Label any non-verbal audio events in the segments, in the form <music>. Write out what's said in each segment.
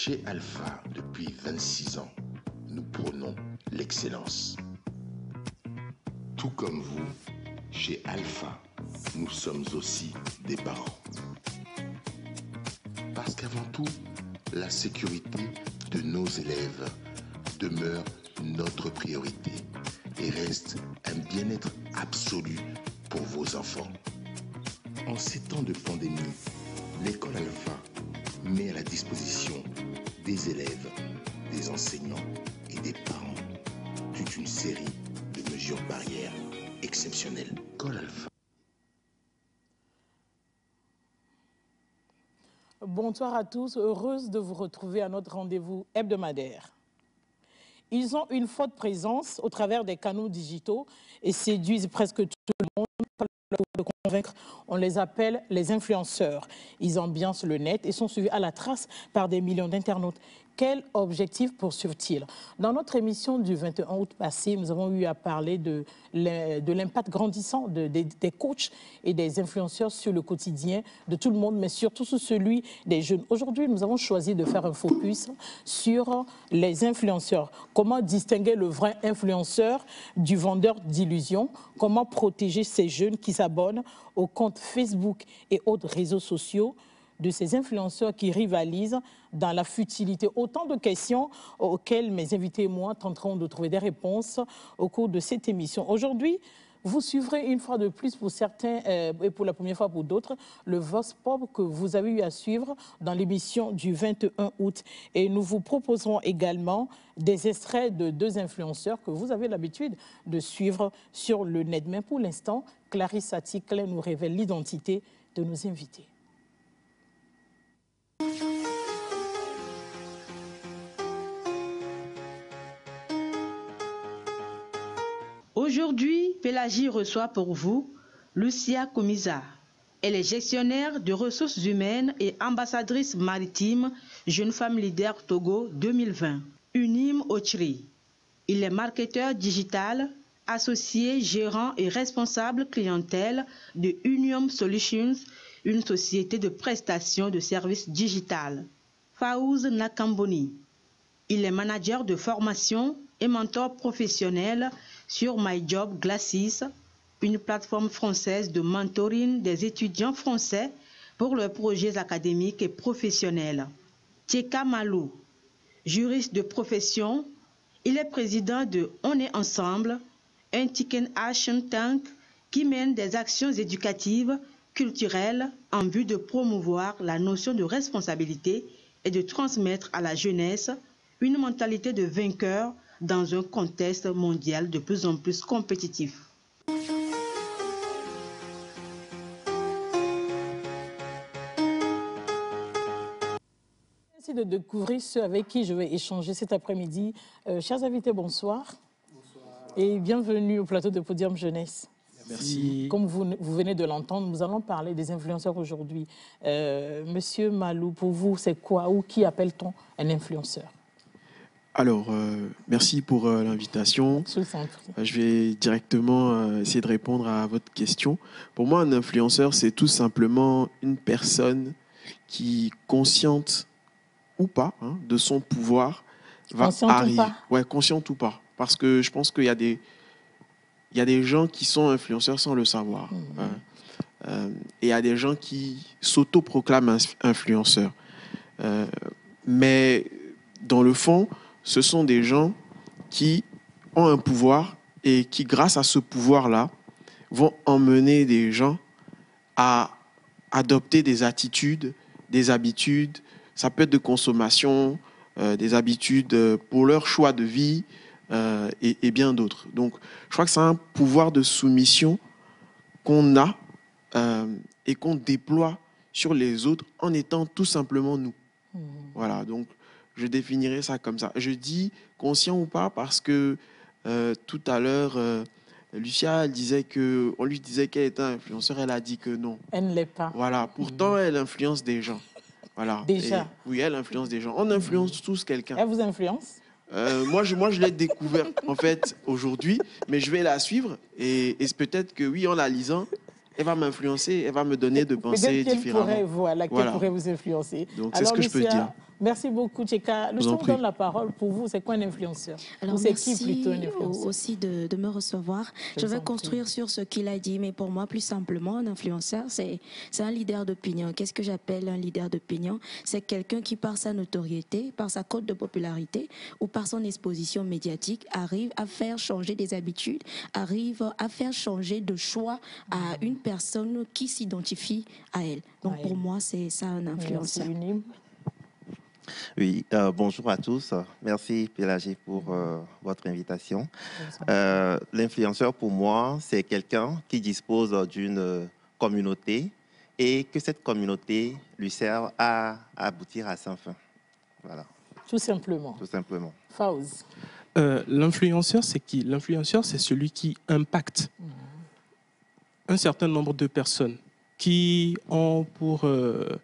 Chez Alpha, depuis 26 ans, nous prônons l'excellence. Tout comme vous, chez Alpha, nous sommes aussi des parents. Parce qu'avant tout, la sécurité de nos élèves demeure notre priorité et reste un bien-être absolu pour vos enfants. En ces temps de pandémie, l'école Alpha met à la disposition des élèves, des enseignants et des parents toute une série de mesures barrières exceptionnelles. École Alpha. Bonsoir à tous, heureuse de vous retrouver à notre rendez-vous hebdomadaire. Ils ont une forte présence au travers des canaux digitaux et séduisent presque tout le monde. De on les appelle les influenceurs. Ils ambiancent le net et sont suivis à la trace par des millions d'internautes. Quel objectif poursuivent-ils Dans notre émission du 21 août passé, nous avons eu à parler de, l'impact grandissant des coachs et des influenceurs sur le quotidien de tout le monde, mais surtout sur celui des jeunes. Aujourd'hui, nous avons choisi de faire un focus sur les influenceurs. Comment distinguer le vrai influenceur du vendeur d'illusions? Comment protéger ces jeunes qui s'abonnent aux comptes Facebook et autres réseaux sociaux? De ces influenceurs qui rivalisent dans la futilité. Autant de questions auxquelles mes invités et moi tenterons de trouver des réponses au cours de cette émission. Aujourd'hui, vous suivrez une fois de plus pour certains euh, et pour la première fois pour d'autres le Vox Pop que vous avez eu à suivre dans l'émission du 21 août. Et nous vous proposerons également des extraits de deux influenceurs que vous avez l'habitude de suivre sur le net. Mais pour l'instant, Clarisse Aticle nous révèle l'identité de nos invités. Aujourd'hui, Pélagie reçoit pour vous Lucia Comisa. Elle est gestionnaire de ressources humaines et ambassadrice maritime Jeune Femme Leader Togo 2020. Unim Ochri. Il est marketeur digital, associé, gérant et responsable clientèle de Unium Solutions, une société de prestation de services digital. Faouz Nakamboni. Il est manager de formation et mentor professionnel sur My Job Glasses, une plateforme française de mentoring des étudiants français pour leurs projets académiques et professionnels. Tcheka Malou, juriste de profession, il est président de On est ensemble, un Chicken Action Tank qui mène des actions éducatives, culturelles en vue de promouvoir la notion de responsabilité et de transmettre à la jeunesse une mentalité de vainqueur dans un contexte mondial de plus en plus compétitif. Merci de découvrir ceux avec qui je vais échanger cet après-midi. Euh, chers invités, bonsoir. Bonsoir. Et bienvenue au plateau de Podium Jeunesse. Merci. Comme vous, vous venez de l'entendre, nous allons parler des influenceurs aujourd'hui. Euh, Monsieur Malou, pour vous, c'est quoi ou qui appelle-t-on un influenceur? Alors, euh, merci pour euh, l'invitation. Je vais directement essayer de répondre à votre question. Pour moi, un influenceur, c'est tout simplement une personne qui, consciente ou pas hein, de son pouvoir, va consciente arriver. Ou pas? Ouais, consciente ou pas. Parce que je pense qu'il y a des, il y a des gens qui sont influenceurs sans le savoir. Mmh. Hein. et il y a des gens qui s'autoproclament influenceurs. mais dans le fond, ce sont des gens qui ont un pouvoir et qui, grâce à ce pouvoir-là, vont emmener des gens à adopter des attitudes, des habitudes, ça peut être de consommation, euh, des habitudes euh, pour leur choix de vie euh, et, bien d'autres. Donc, je crois que c'est un pouvoir de soumission qu'on a et qu'on déploie sur les autres en étant tout simplement nous. Mmh. Voilà, donc je définirais ça comme ça. Je dis conscient ou pas parce que euh, tout à l'heure, euh, Lucia elle disait que on lui disait qu'elle était influenceur, elle a dit que non. Elle ne l'est pas. Voilà. Pourtant, mm. elle influence des gens. Voilà. Déjà. oui, elle influence des gens. On influence tous quelqu'un. Elle vous influence? Euh, moi, je, moi, je l'ai découverte en fait aujourd'hui, mais je vais la suivre et, et peut-être que oui, en la lisant, elle va m'influencer, elle va me donner de pensées différentes. Pourrait, voilà, pourrait vous influencer? Donc, c'est ce que je peux dire. Merci beaucoup, Tcheka. Le temps donne la parole pour vous. C'est quoi un influenceur Alors, merci qui plutôt un influenceur aussi de, de, me recevoir. Je, vais construire sur ce qu'il a dit, mais pour moi, plus simplement, un influenceur, c'est un leader d'opinion. Qu'est-ce que j'appelle un leader d'opinion? C'est quelqu'un qui, par sa notoriété, par sa cote de popularité ou par son exposition médiatique, arrive à faire changer des habitudes, arrive à faire changer de choix à une personne qui s'identifie à elle. Donc, pour moi, c'est ça un influenceur. Oui, euh, bonjour à tous. Merci Pélagie pour euh, votre invitation. Euh, l'influenceur pour moi, c'est quelqu'un qui dispose d'une communauté et que cette communauté lui sert à, aboutir à sa fin. Voilà. Tout simplement. Tout simplement. Fauz. L'influenceur, c'est qui? L'influenceur, c'est celui qui impacte mmh. un certain nombre de personnes qui ont pour euh,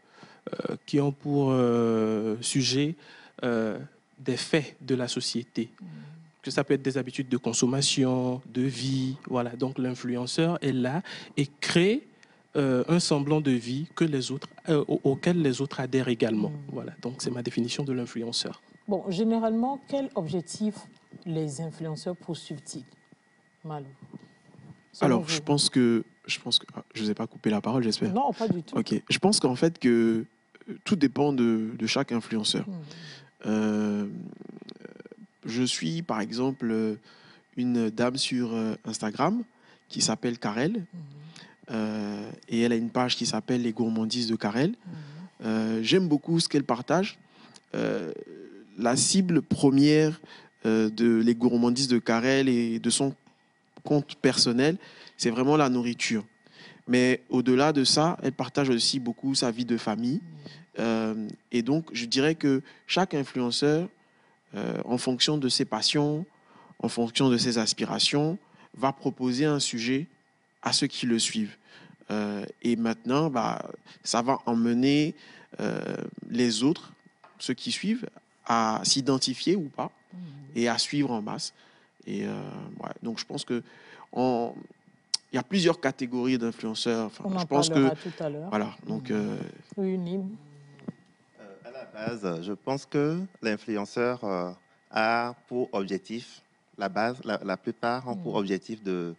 qui ont pour euh, sujet euh, des faits de la société. Que ça peut être des habitudes de consommation, de vie. Voilà. Donc l'influenceur est là et crée un semblant de vie que les autres, auquel les autres adhèrent également. Mm. Voilà. Donc c'est ma définition de l'influenceur. Bon, généralement, quel objectif les influenceurs poursuivent-ils? Malou Alors, je pense que je pense que ah, je vous ai pas coupé la parole, j'espère. Non, pas du tout. Ok, je pense qu'en fait que tout dépend de, chaque influenceur. Mmh. Euh, je suis, par exemple, une dame sur euh, Instagram qui s'appelle Karel. Mmh. Euh, et elle a une page qui s'appelle Les gourmandises de Karel. Mmh. J'aime beaucoup ce qu'elle partage. la cible première de Les gourmandises de Karel et de son compte personnel, c'est vraiment la nourriture. Mais au-delà de ça, elle partage aussi beaucoup sa vie de famille. Euh, et donc, je dirais que chaque influenceur, euh, en fonction de ses passions, en fonction de ses aspirations, va proposer un sujet à ceux qui le suivent. Euh, et maintenant, bah, ça va emmener les autres, ceux qui suivent, à s'identifier ou pas mmh. et à suivre en masse. Et donc, je pense que en, il y a plusieurs catégories d'influenceurs. Enfin, On en je pense que tout à l'heure. Voilà. Donc. Euh... Oui, Nîmes. Euh, à la base, je pense que l'influenceur euh, a pour objectif, la base, la, plupart ont pour mm. objectif de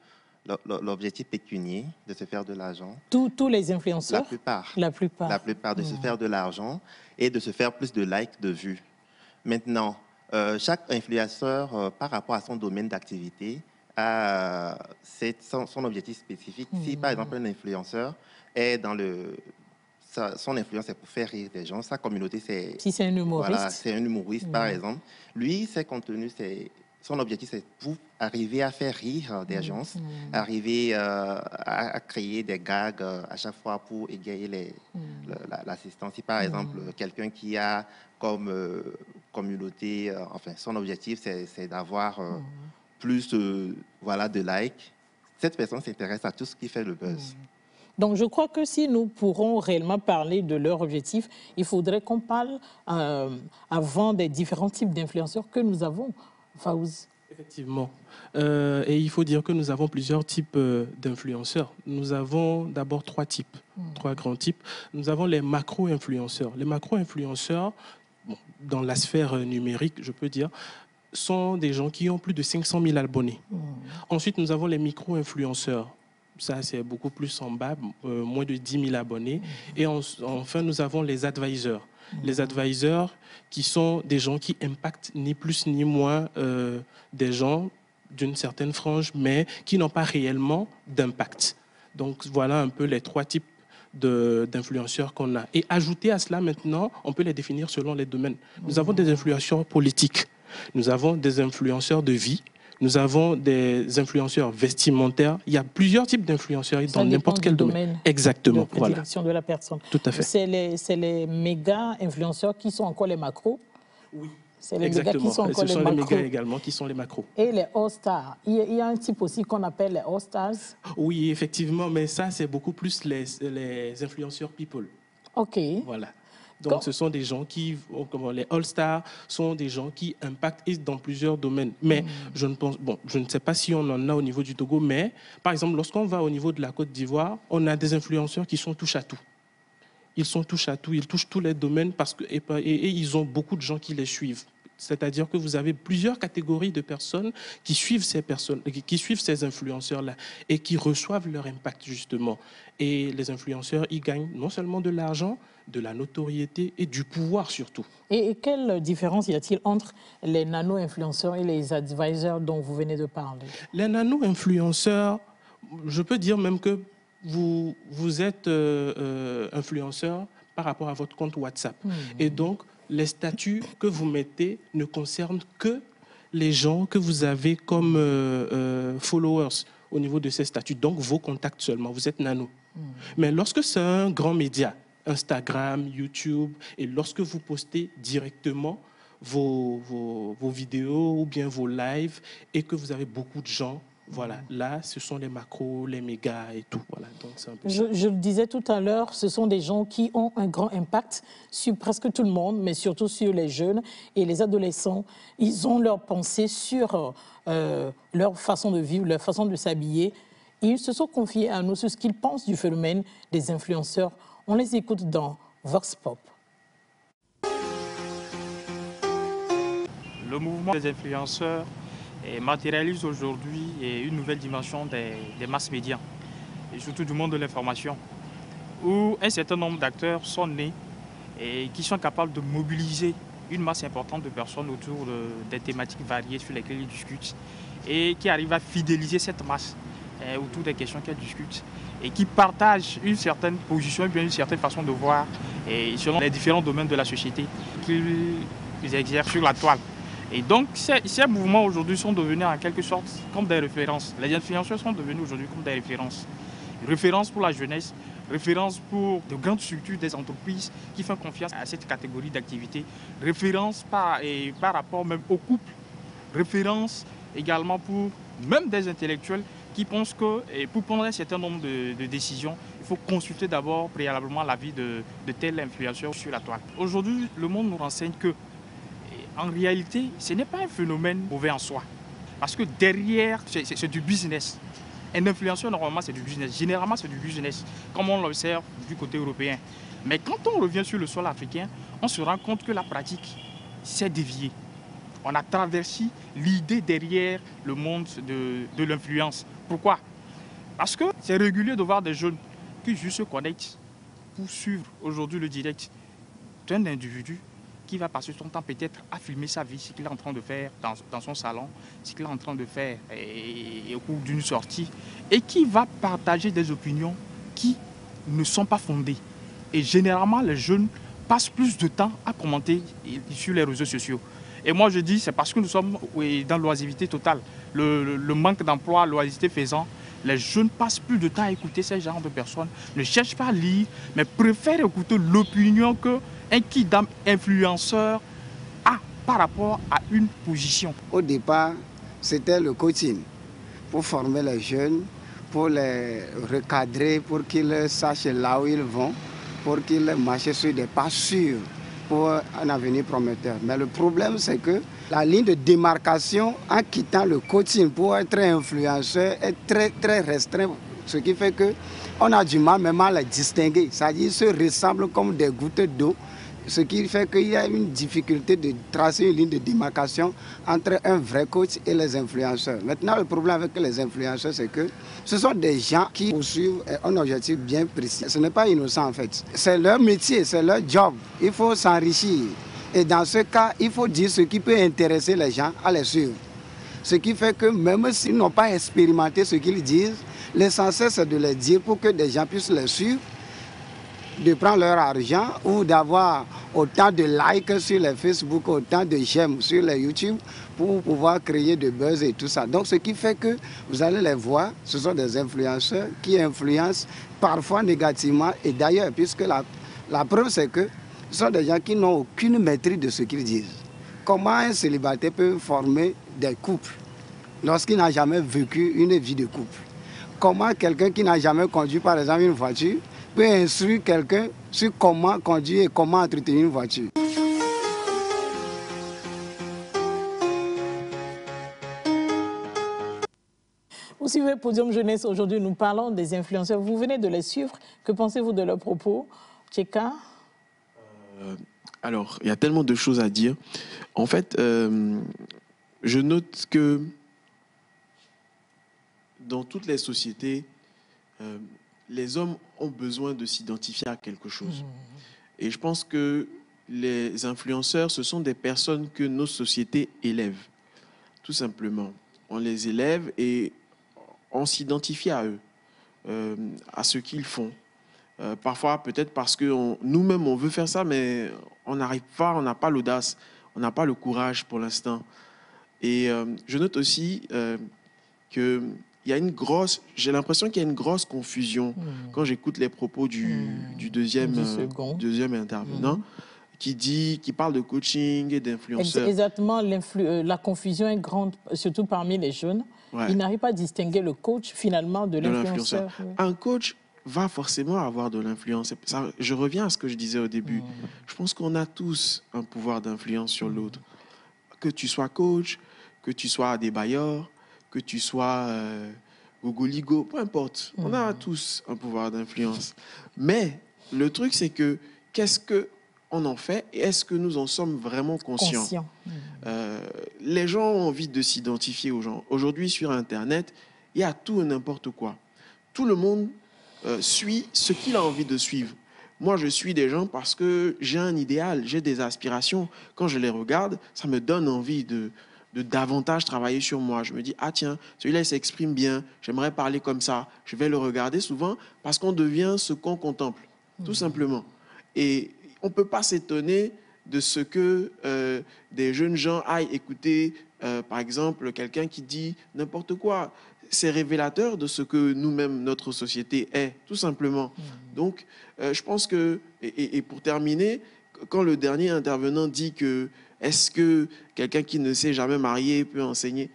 l'objectif pécunier, de se faire de l'argent. Tous, tous les influenceurs? La plupart. La plupart. La plupart, de se mm. faire de l'argent et de se faire plus de likes, de vues. Maintenant, euh, chaque influenceur, par rapport à son domaine d'activité, à son, son, objectif spécifique. Si, par hmm. exemple, un influenceur est dans le... son influence est pour faire rire des gens. Sa communauté, c'est... Si c'est un humoriste. Voilà, c'est un humoriste, par hmm. exemple. Lui, ses contenus, c'est... Son objectif, c'est pour arriver à faire rire des hmm. gens, arriver euh, à, créer des gags euh, à chaque fois pour égayer l'assistance. Si, par exemple, quelqu'un qui a comme euh, communauté, enfin, son objectif, c'est d'avoir plus de, voilà, de likes, cette personne s'intéresse à tout ce qui fait le buzz. Donc, je crois que si nous pourrons réellement parler de leur objectif, il faudrait qu'on parle euh, avant des différents types d'influenceurs que nous avons. Faouz. Effectivement. Euh, et il faut dire que nous avons plusieurs types euh, d'influenceurs. Nous avons d'abord trois types, hmm. trois grands types. Nous avons les macro-influenceurs. Les macro-influenceurs, dans la sphère numérique, je peux dire, sont des gens qui ont plus de 500 000 abonnés. Hmm. Ensuite, nous avons les micro-influenceurs. Ça, c'est beaucoup plus en bas, euh, moins de 10 000 abonnés. Hmm. Et enfin, nous avons les advisors. Hmm. Les advisors qui sont des gens qui impactent ni plus ni moins euh, des gens d'une certaine frange, mais qui n'ont pas réellement d'impact. Donc voilà un peu les trois types d'influenceurs qu'on a. Et ajouter à cela maintenant, on peut les définir selon les domaines. Nous avons des influenceurs politiques nous avons des influenceurs de vie, nous avons des influenceurs vestimentaires. Il y a plusieurs types d'influenceurs dans n'importe quel domaine. Exactement. De voilà. de la personne. Tout à fait. C'est les, les méga influenceurs qui sont encore les macros. Oui. C'est les méga qui sont encore ce sont les, méga également qui sont les macros. Et les All-Stars. Il, y a un type aussi qu'on appelle les All-Stars. Oui, effectivement, mais ça, c'est beaucoup plus les, les influenceurs people. OK. Voilà. Donc, ce sont des gens qui, oh, comment, les All-Stars sont des gens qui impactent dans plusieurs domaines. Mais hmm. je ne pense, bon, je ne sais pas si on en a au niveau du Togo, mais par exemple, lorsqu'on va au niveau de la Côte d'Ivoire, on a des influenceurs qui sont touche à tout. ils sont touche à tout, ils touchent tous les domaines parce que, et, et ils ont beaucoup de gens qui les suivent. C'est-à-dire que vous avez plusieurs catégories de personnes qui suivent ces personnes, qui suivent ces influenceurs-là et qui reçoivent leur impact justement. Et les influenceurs, ils gagnent non seulement de l'argent, de la notoriété et du pouvoir surtout. Et quelle différence y a-t-il entre les nano-influenceurs et les advisors dont vous venez de parler? Les nano-influenceurs, je peux dire même que vous, vous êtes euh, euh, influenceur par rapport à votre compte WhatsApp. Hmm. Et donc, les statuts que vous mettez ne concernent que les gens que vous avez comme euh, followers au niveau de ces statuts, donc vos contacts seulement, vous êtes nano. Hmm. Mais lorsque c'est un grand média, Instagram, YouTube, et lorsque vous postez directement vos, vos, vidéos ou bien vos lives et que vous avez beaucoup de gens voilà, là, ce sont les macros, les mégas et tout. Voilà, donc un peu je, je, le disais tout à l'heure, ce sont des gens qui ont un grand impact sur presque tout le monde, mais surtout sur les jeunes et les adolescents. Ils ont leur pensée sur euh, leur façon de vivre, leur façon de s'habiller. Ils se sont confiés à nous sur ce qu'ils pensent du phénomène des influenceurs on les écoute dans Vox Pop. Le mouvement des influenceurs matérialise aujourd'hui une nouvelle dimension des, masses médias, et surtout du monde de l'information, où un certain nombre d'acteurs sont nés et qui sont capables de mobiliser une masse importante de personnes autour de, des thématiques variées sur lesquelles ils discutent et qui arrivent à fidéliser cette masse eh, autour des questions qu'elles discutent et qui partagent une certaine position, une certaine façon de voir selon les différents domaines de la société qu'ils exercent sur la toile. Et donc, ces, mouvements aujourd'hui sont devenus en quelque sorte comme des références. Les influenceurs sont devenus aujourd'hui comme des références. Références pour la jeunesse, références pour de grandes structures des entreprises qui font confiance à cette catégorie d'activité, références par, par rapport même au couple, références également pour même des intellectuels qui pensent que pour prendre un certain nombre de, décisions, il faut consulter d'abord préalablement l'avis de, de tel influenceur sur la toile. Aujourd'hui, le monde nous renseigne que, en réalité, ce n'est pas un phénomène mauvais en soi. Parce que derrière, c'est du business. Un influenceur, normalement, c'est du business. Généralement, c'est du business, comme on l'observe du côté européen. Mais quand on revient sur le sol africain, on se rend compte que la pratique s'est déviée on a traversé l'idée derrière le monde de, l'influence. Pourquoi? Parce que c'est régulier de voir des jeunes qui juste se connectent pour suivre aujourd'hui le direct d'un individu qui va passer son temps peut-être à filmer sa vie, ce qu'il est en train de faire dans, son salon, ce qu'il est en train de faire au cours d'une sortie, et qui va partager des opinions qui ne sont pas fondées. Et généralement, les jeunes passent plus de temps à commenter sur les réseaux sociaux. Et moi, je dis, c'est parce que nous sommes dans l'oisiveté totale. Le, manque d'emploi, l'oisiveté faisant, les jeunes passent plus de temps à écouter ces genres de personnes, ne cherchent pas à lire, mais préfèrent écouter l'opinion qu'un kidam influenceur a par rapport à une position. Au départ, c'était le coaching pour former les jeunes, pour les recadrer, pour qu'ils sachent là où ils vont, pour qu'ils marchent sur des pas sûrs pour un avenir prometteur. Mais le problème, c'est que la ligne de démarcation en quittant le coaching pour être influenceur est très, très restreinte. Ce qui fait qu'on a du mal même à les distinguer. C'est-à-dire se ressemblent comme des gouttes d'eau ce qui fait qu'il y a une difficulté de tracer une ligne de démarcation entre un vrai coach et les influenceurs. Maintenant, le problème avec les influenceurs, c'est que ce sont des gens qui poursuivent un objectif bien précis. Ce n'est pas innocent en fait. C'est leur métier, c'est leur job. Il faut s'enrichir. Et dans ce cas, il faut dire ce qui peut intéresser les gens à les suivre. Ce qui fait que même s'ils n'ont pas expérimenté ce qu'ils disent, l'essentiel c'est de les dire pour que des gens puissent les suivre de prendre leur argent ou d'avoir autant de likes sur les Facebook, autant de j'aime sur les YouTube pour pouvoir créer de buzz et tout ça. Donc ce qui fait que vous allez les voir, ce sont des influenceurs qui influencent parfois négativement et d'ailleurs, puisque la, la preuve c'est que ce sont des gens qui n'ont aucune maîtrise de ce qu'ils disent. Comment un célibataire peut former des couples lorsqu'il n'a jamais vécu une vie de couple? Comment quelqu'un qui n'a jamais conduit par exemple une voiture peut instruire quelqu'un sur comment conduire et comment entretenir une voiture. Vous suivez Podium Jeunesse. Aujourd'hui, nous parlons des influenceurs. Vous venez de les suivre. Que pensez-vous de leurs propos? Tcheka? Euh, Alors, il y a tellement de choses à dire. En fait, euh, je note que dans toutes les sociétés, euh, les hommes ont besoin de s'identifier à quelque chose. Mmh. Et je pense que les influenceurs, ce sont des personnes que nos sociétés élèvent, tout simplement. On les élève et on s'identifie à eux, euh, à ce qu'ils font. Euh, parfois, peut-être parce que nous-mêmes, on veut faire ça, mais on n'arrive pas, on n'a pas l'audace, on n'a pas le courage pour l'instant. Et euh, je note aussi que il y a une grosse, j'ai l'impression qu'il y a une grosse confusion hmm. quand j'écoute les propos du, hmm. du deuxième, deuxième intervenant. Hmm qui dit, qui parle de coaching et d'influenceurs. Exactement, euh, la confusion est grande, surtout parmi les jeunes. Ils n'arrivent pas à distinguer le coach finalement de, l'influenceur. Un coach va forcément avoir de l'influence. Je reviens à ce que je disais au début. Je pense qu'on a tous un pouvoir d'influence sur l'autre. Que tu sois coach, que tu sois des bailleurs, que tu sois euh, Gogoligo, peu importe. On a mm. tous un pouvoir d'influence. Mais le truc, c'est que qu'est-ce que on en fait et est-ce que nous en sommes vraiment conscients euh, Les gens ont envie de s'identifier aux gens. Aujourd'hui, sur Internet, il y a tout et n'importe quoi. Tout le monde euh, suit ce qu'il a envie de suivre. Moi, je suis des gens parce que j'ai un idéal, j'ai des aspirations. Quand je les regarde, ça me donne envie de, de davantage travailler sur moi. Je me dis, ah tiens, celui-là, il s'exprime bien, j'aimerais parler comme ça. Je vais le regarder souvent parce qu'on devient ce qu'on contemple, tout mmh. simplement. Et on ne peut pas s'étonner de ce que euh, des jeunes gens aillent écouter, euh, par exemple, quelqu'un qui dit n'importe quoi. C'est révélateur de ce que nous-mêmes, notre société est, tout simplement. Mmh. Donc, euh, je pense que, et, pour terminer, quand le dernier intervenant dit que est-ce que quelqu'un qui ne s'est jamais marié peut enseigner,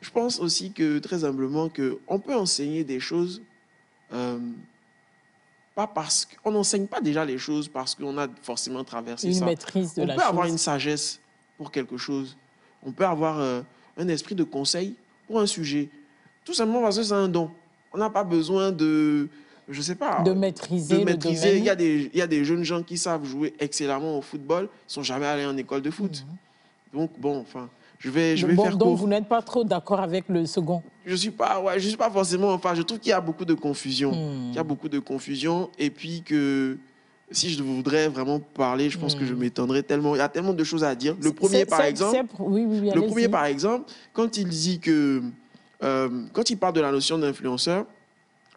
je pense aussi que, très humblement, qu'on peut enseigner des choses pas parce qu'on n'enseigne pas déjà les choses parce qu'on a forcément traversé une ça. maîtrise de on peut avoir une sagesse pour quelque chose. On peut avoir euh, un esprit de conseil pour un sujet. Tout simplement parce que c'est un don. On n'a pas besoin de, je sais pas, de maîtriser. De maîtriser. Il, y a des, il y a des jeunes gens qui savent jouer excellemment au football, sont jamais allés en école de foot. Mhm. Donc bon, enfin, je vais, je vais faire Donc vous n'êtes pas trop d'accord avec le second Je suis pas, ouais, je suis pas forcément. Enfin, je trouve qu'il y a beaucoup de confusion. Hmm. Il y a beaucoup de confusion et puis que si je voudrais vraiment parler, je pense que je hmm. m'étendrais tellement. Il y a tellement de choses à dire. Le premier, par exemple, oui, oui, le premier, par exemple, quand il dit que, euh, quand il parle de la notion d'influenceur,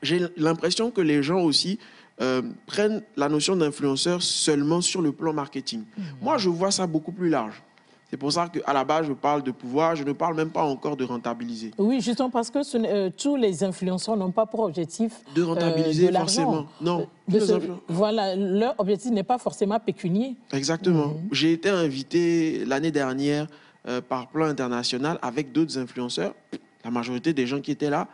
j'ai l'impression que les gens aussi euh, prennent la notion d'influenceur seulement sur le plan marketing. Hmm. Moi, je vois ça beaucoup plus large. C'est pour ça qu'à la base, je parle de pouvoir, je ne parle même pas encore de rentabiliser. Oui, justement parce que euh, tous les influenceurs n'ont pas pour objectif de rentabiliser euh, forcément. Non. Euh, voilà, leur objectif n'est pas forcément pécunier. Exactement. Mhm. J'ai été invité l'année dernière par Plan International avec d'autres influenceurs. La majorité des gens qui étaient là,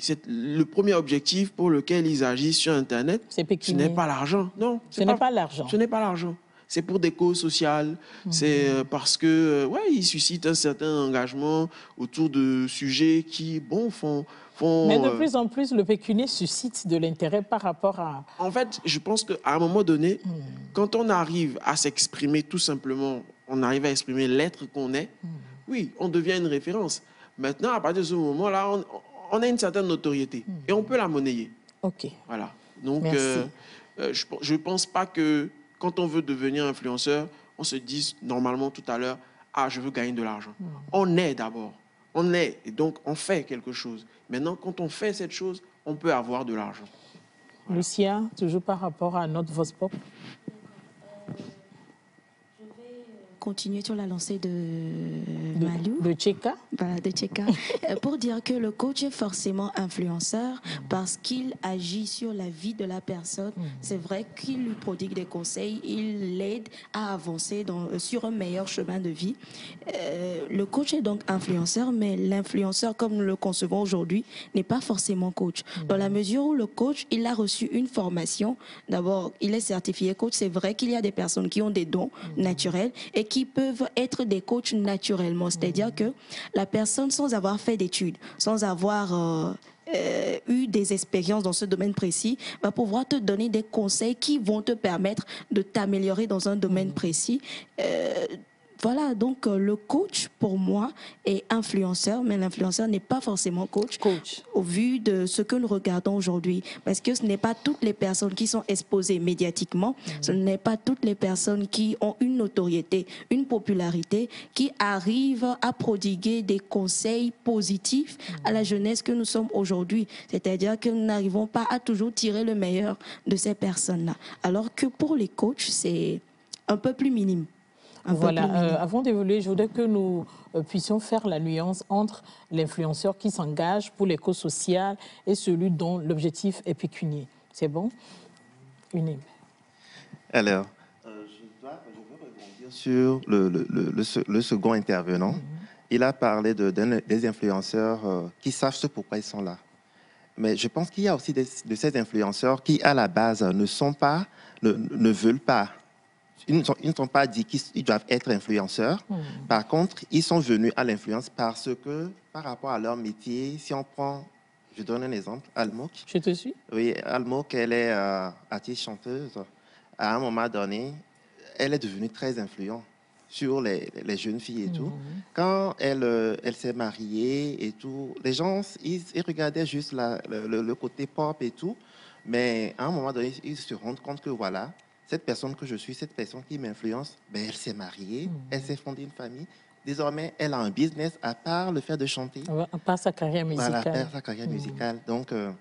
c'est le premier objectif pour lequel ils agissent sur Internet. Ce n'est pas l'argent. Non. Ce n'est pas l'argent. Ce n'est pas l'argent c'est pour des causes sociales, c'est euh, parce que euh, ouais, ils suscitent un certain engagement autour de sujets qui bon font font, Mais de euh, plus en plus, le pécunier suscite de l'intérêt par rapport à. En fait, je pense qu'à un moment donné, hmm. quand on arrive à s'exprimer tout simplement, on arrive à exprimer l'être qu'on est, hmm. oui, on devient une référence. Maintenant, à partir de ce moment-là, on, a une certaine notoriété hmm. et on peut la monnayer. Ok. Voilà. Donc, je ne pense pas que quand on veut devenir influenceur, on se dit normalement tout à l'heure, ah, je veux gagner de l'argent. Hmm. On est d'abord. On est. Et donc, on fait quelque chose. Maintenant, quand on fait cette chose, on peut avoir de l'argent. Lucia, toujours par rapport à notre voice pop continuer sur la lancée de, Malou. De Tcheka. Voilà, de. <laughs> Euh, pour dire que le coach est forcément influenceur parce qu'il agit sur la vie de la personne. Mm. C'est vrai qu'il lui prodigue des conseils, il l'aide à avancer dans, euh, sur un meilleur chemin de vie. Euh, le coach est donc influenceur, mais l'influenceur, comme nous le concevons aujourd'hui, n'est pas forcément coach. Mm. Dans la mesure où le coach, il a reçu une formation, d'abord, il est certifié coach. C'est vrai qu'il y a des personnes qui ont des dons mm. naturels et qui qui peuvent être des coachs naturellement. C'est-à-dire que la personne, sans avoir fait d'études, sans avoir euh, euh, eu des expériences dans ce domaine précis, va pouvoir te donner des conseils qui vont te permettre de t'améliorer dans un domaine précis. Euh, voilà, donc euh, le coach, pour moi, est influenceur, mais l'influenceur n'est pas forcément coach, coach, au vu de ce que nous regardons aujourd'hui. Parce que ce n'est pas toutes les personnes qui sont exposées médiatiquement, mm. ce n'est pas toutes les personnes qui ont une notoriété, une popularité, qui arrivent à prodiguer des conseils positifs à la jeunesse que nous sommes aujourd'hui. C'est-à-dire que nous n'arrivons pas à toujours tirer le meilleur de ces personnes-là. Alors que pour les coachs, c'est un peu plus minime. Voilà, euh, avant d'évoluer, je voudrais que nous euh, puissions faire la nuance entre l'influenceur qui s'engage pour les causes sociales et celui dont l'objectif est pécunier. C'est bon? Une Alors, euh, je, dois, rebondir sur le, second intervenant. Mhm. Il a parlé de, des influenceurs qui savent ce pourquoi ils sont là. Mais je pense qu'il y a aussi de ces influenceurs qui, à la base, ne sont pas, ne veulent pas ils ne sont, pas dit qu'ils doivent être influenceurs. Hmm. Par contre, ils sont venus à l'influence parce que, par rapport à leur métier, si on prend, je donne un exemple, Almok. Je te suis. Oui, Almok, elle est euh, artiste chanteuse. À un moment donné, elle est devenue très influente sur les, les, jeunes filles et tout. Hmm. Quand elle, euh, elle s'est mariée et tout, les gens, ils, regardaient juste la, le, le, côté pop et tout. Mais à un moment donné, ils se rendent compte que voilà, cette personne que je suis, cette personne qui m'influence, ben, elle s'est mariée, hmm. elle s'est fondée une famille. Désormais, elle a un business à part le fait de chanter. À part sa carrière musicale. Voilà, à part sa carrière hmm. musicale. Donc, euh,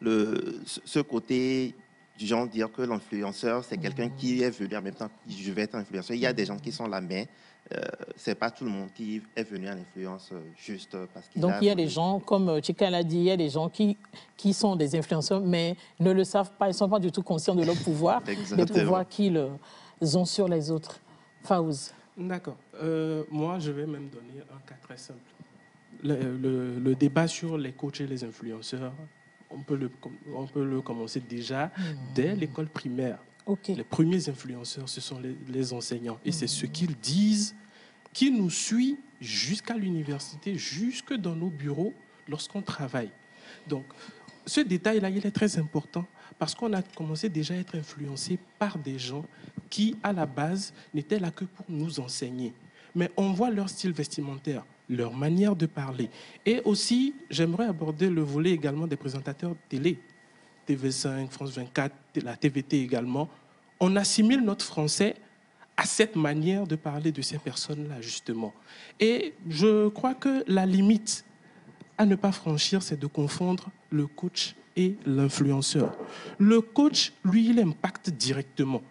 le, ce côté du genre dire que l'influenceur, c'est quelqu'un hmm. qui est venu en même temps, je vais être influenceur. Il y a des gens qui sont là, mais euh, c'est pas tout le monde qui est venu à l'influence euh, juste parce qu'il Donc il y a des gens, comme Chika l'a dit, il y a des gens qui, qui sont des influenceurs, mais ne le savent pas, ils ne sont pas du tout conscients de leur pouvoir, <laughs> des pouvoirs qu'ils ont sur les autres. Faouz. D'accord. Euh, moi, je vais même donner un cas très simple. Le, le, débat sur les coachs et les influenceurs, on peut le, on peut le commencer déjà hmm. dès l'école primaire. Les premiers influenceurs, ce sont les, enseignants. Et c'est ce qu'ils disent qui nous suit jusqu'à l'université, jusque dans nos bureaux lorsqu'on travaille. Donc, ce détail-là, il est très important parce qu'on a commencé déjà à être influencé par des gens qui, à la base, n'étaient là que pour nous enseigner. Mais on voit leur style vestimentaire, leur manière de parler. Et aussi, j'aimerais aborder le volet également des présentateurs télé. TV5, France 24, la TVT également, on assimile notre français à cette manière de parler de ces personnes-là, justement. Et je crois que la limite à ne pas franchir, c'est de confondre le coach et l'influenceur. Le coach, lui, il impacte directement.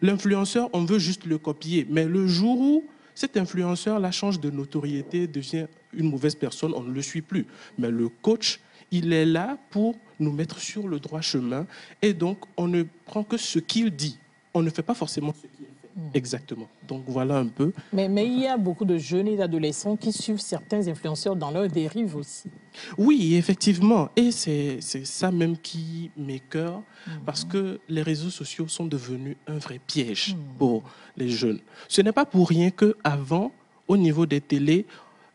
L'influenceur, on veut juste le copier. Mais le jour où cet influenceur la change de notoriété, devient une mauvaise personne, on ne le suit plus. Mais le coach, il est là pour nous mettre sur le droit chemin et donc on ne prend que ce qu'il dit. On ne fait pas forcément ce qu'il fait. Hmm. Exactement. Donc voilà un peu. Mais, mais il y a beaucoup de jeunes et d'adolescents qui suivent certains influenceurs dans leur dérive aussi. Oui, effectivement. Et c'est ça même qui m'écœure hmm. parce que les réseaux sociaux sont devenus un vrai piège hmm. pour les jeunes. Ce n'est pas pour rien qu'avant, au niveau des télés,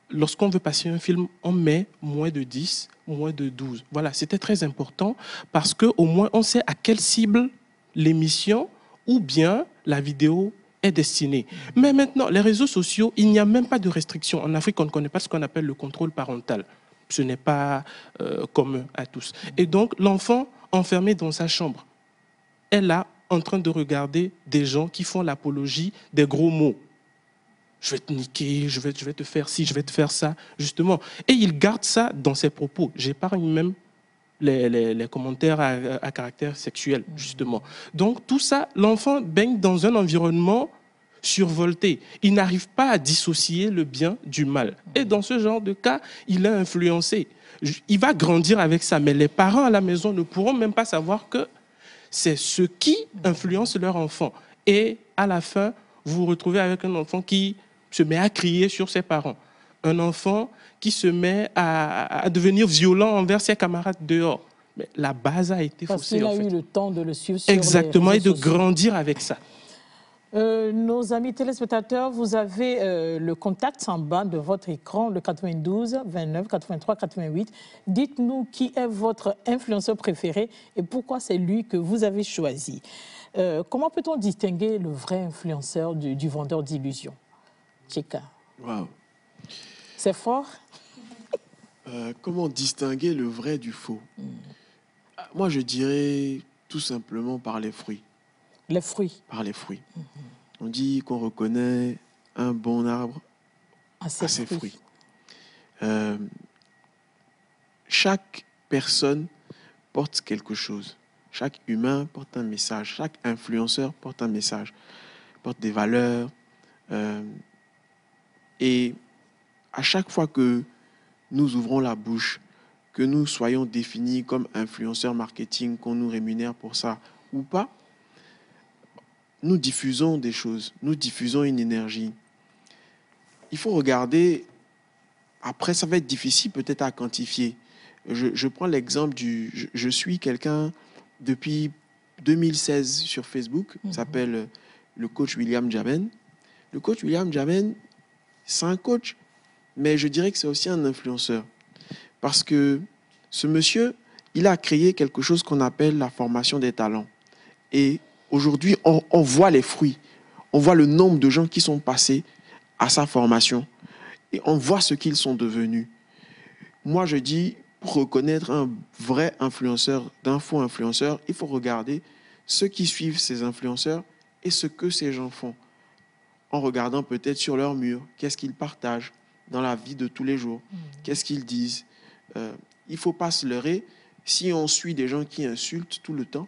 lorsqu'on veut passer un film, on met moins de 10, moins de 12. Voilà, c'était très important parce qu'au moins on sait à quelle cible l'émission ou bien la vidéo est destinée. Mais maintenant, les réseaux sociaux, il n'y a même pas de restriction. En Afrique, on ne connaît pas ce qu'on appelle le contrôle parental. Ce n'est pas euh, commun à tous. Et donc, l'enfant enfermé dans sa chambre est là en train de regarder des gens qui font l'apologie des gros mots je vais te niquer, je vais, je vais te faire ci, je vais te faire ça, justement. Et il garde ça dans ses propos. J'épargne même les, les, commentaires à, caractère sexuel, justement. Donc tout ça, l'enfant baigne dans un environnement survolté. Il n'arrive pas à dissocier le bien du mal. Et dans ce genre de cas, il est influencé. Il va grandir avec ça, mais les parents à la maison ne pourront même pas savoir que c'est ce qui influence leur enfant. Et à la fin, vous vous retrouvez avec un enfant qui se met à crier sur ses parents. Un enfant qui se met à, devenir violent envers ses camarades dehors. Mais la base a été Parce faussée. Parce qu'il a eu le temps de le suivre sur Exactement, et de grandir avec ça. Euh, nos amis téléspectateurs, vous avez euh, le contact en bas de votre écran, le 92 29 83 88. Dites-nous qui est votre influenceur préféré et pourquoi c'est lui que vous avez choisi. Euh, comment peut-on distinguer le vrai influenceur du, vendeur d'illusions? Chika. Wow. C'est fort Comment distinguer le vrai du faux? Hmm. Moi, je dirais tout simplement par les fruits. Les fruits. Par les fruits. Mhm. On dit qu'on reconnaît un bon arbre à ses, fruits. Euh, chaque personne porte quelque chose. Chaque humain porte un message. Chaque influenceur porte un message. Porte des valeurs. Euh, et à chaque fois que nous ouvrons la bouche, que nous soyons définis comme influenceurs marketing, qu'on nous rémunère pour ça ou pas, nous diffusons des choses, nous diffusons une énergie. Il faut regarder, après ça va être difficile peut-être à quantifier. Je, prends l'exemple du, je, suis quelqu'un depuis 2016 sur Facebook, mhm. s'appelle le coach William Jamen. Le coach William Jamen, c'est un coach, mais je dirais que c'est aussi un influenceur. Parce que ce monsieur, il a créé quelque chose qu'on appelle la formation des talents. Et Aujourd'hui, on, voit les fruits. On voit le nombre de gens qui sont passés à sa formation. Et on voit ce qu'ils sont devenus. Moi, je dis, pour reconnaître un vrai influenceur d'un faux influenceur, il faut regarder ceux qui suivent ces influenceurs et ce que ces gens font. En regardant peut-être sur leur mur, qu'est-ce qu'ils partagent dans la vie de tous les jours, mmh. qu'est-ce qu'ils disent? Euh, il ne faut pas se leurrer. Si on suit des gens qui insultent tout le temps,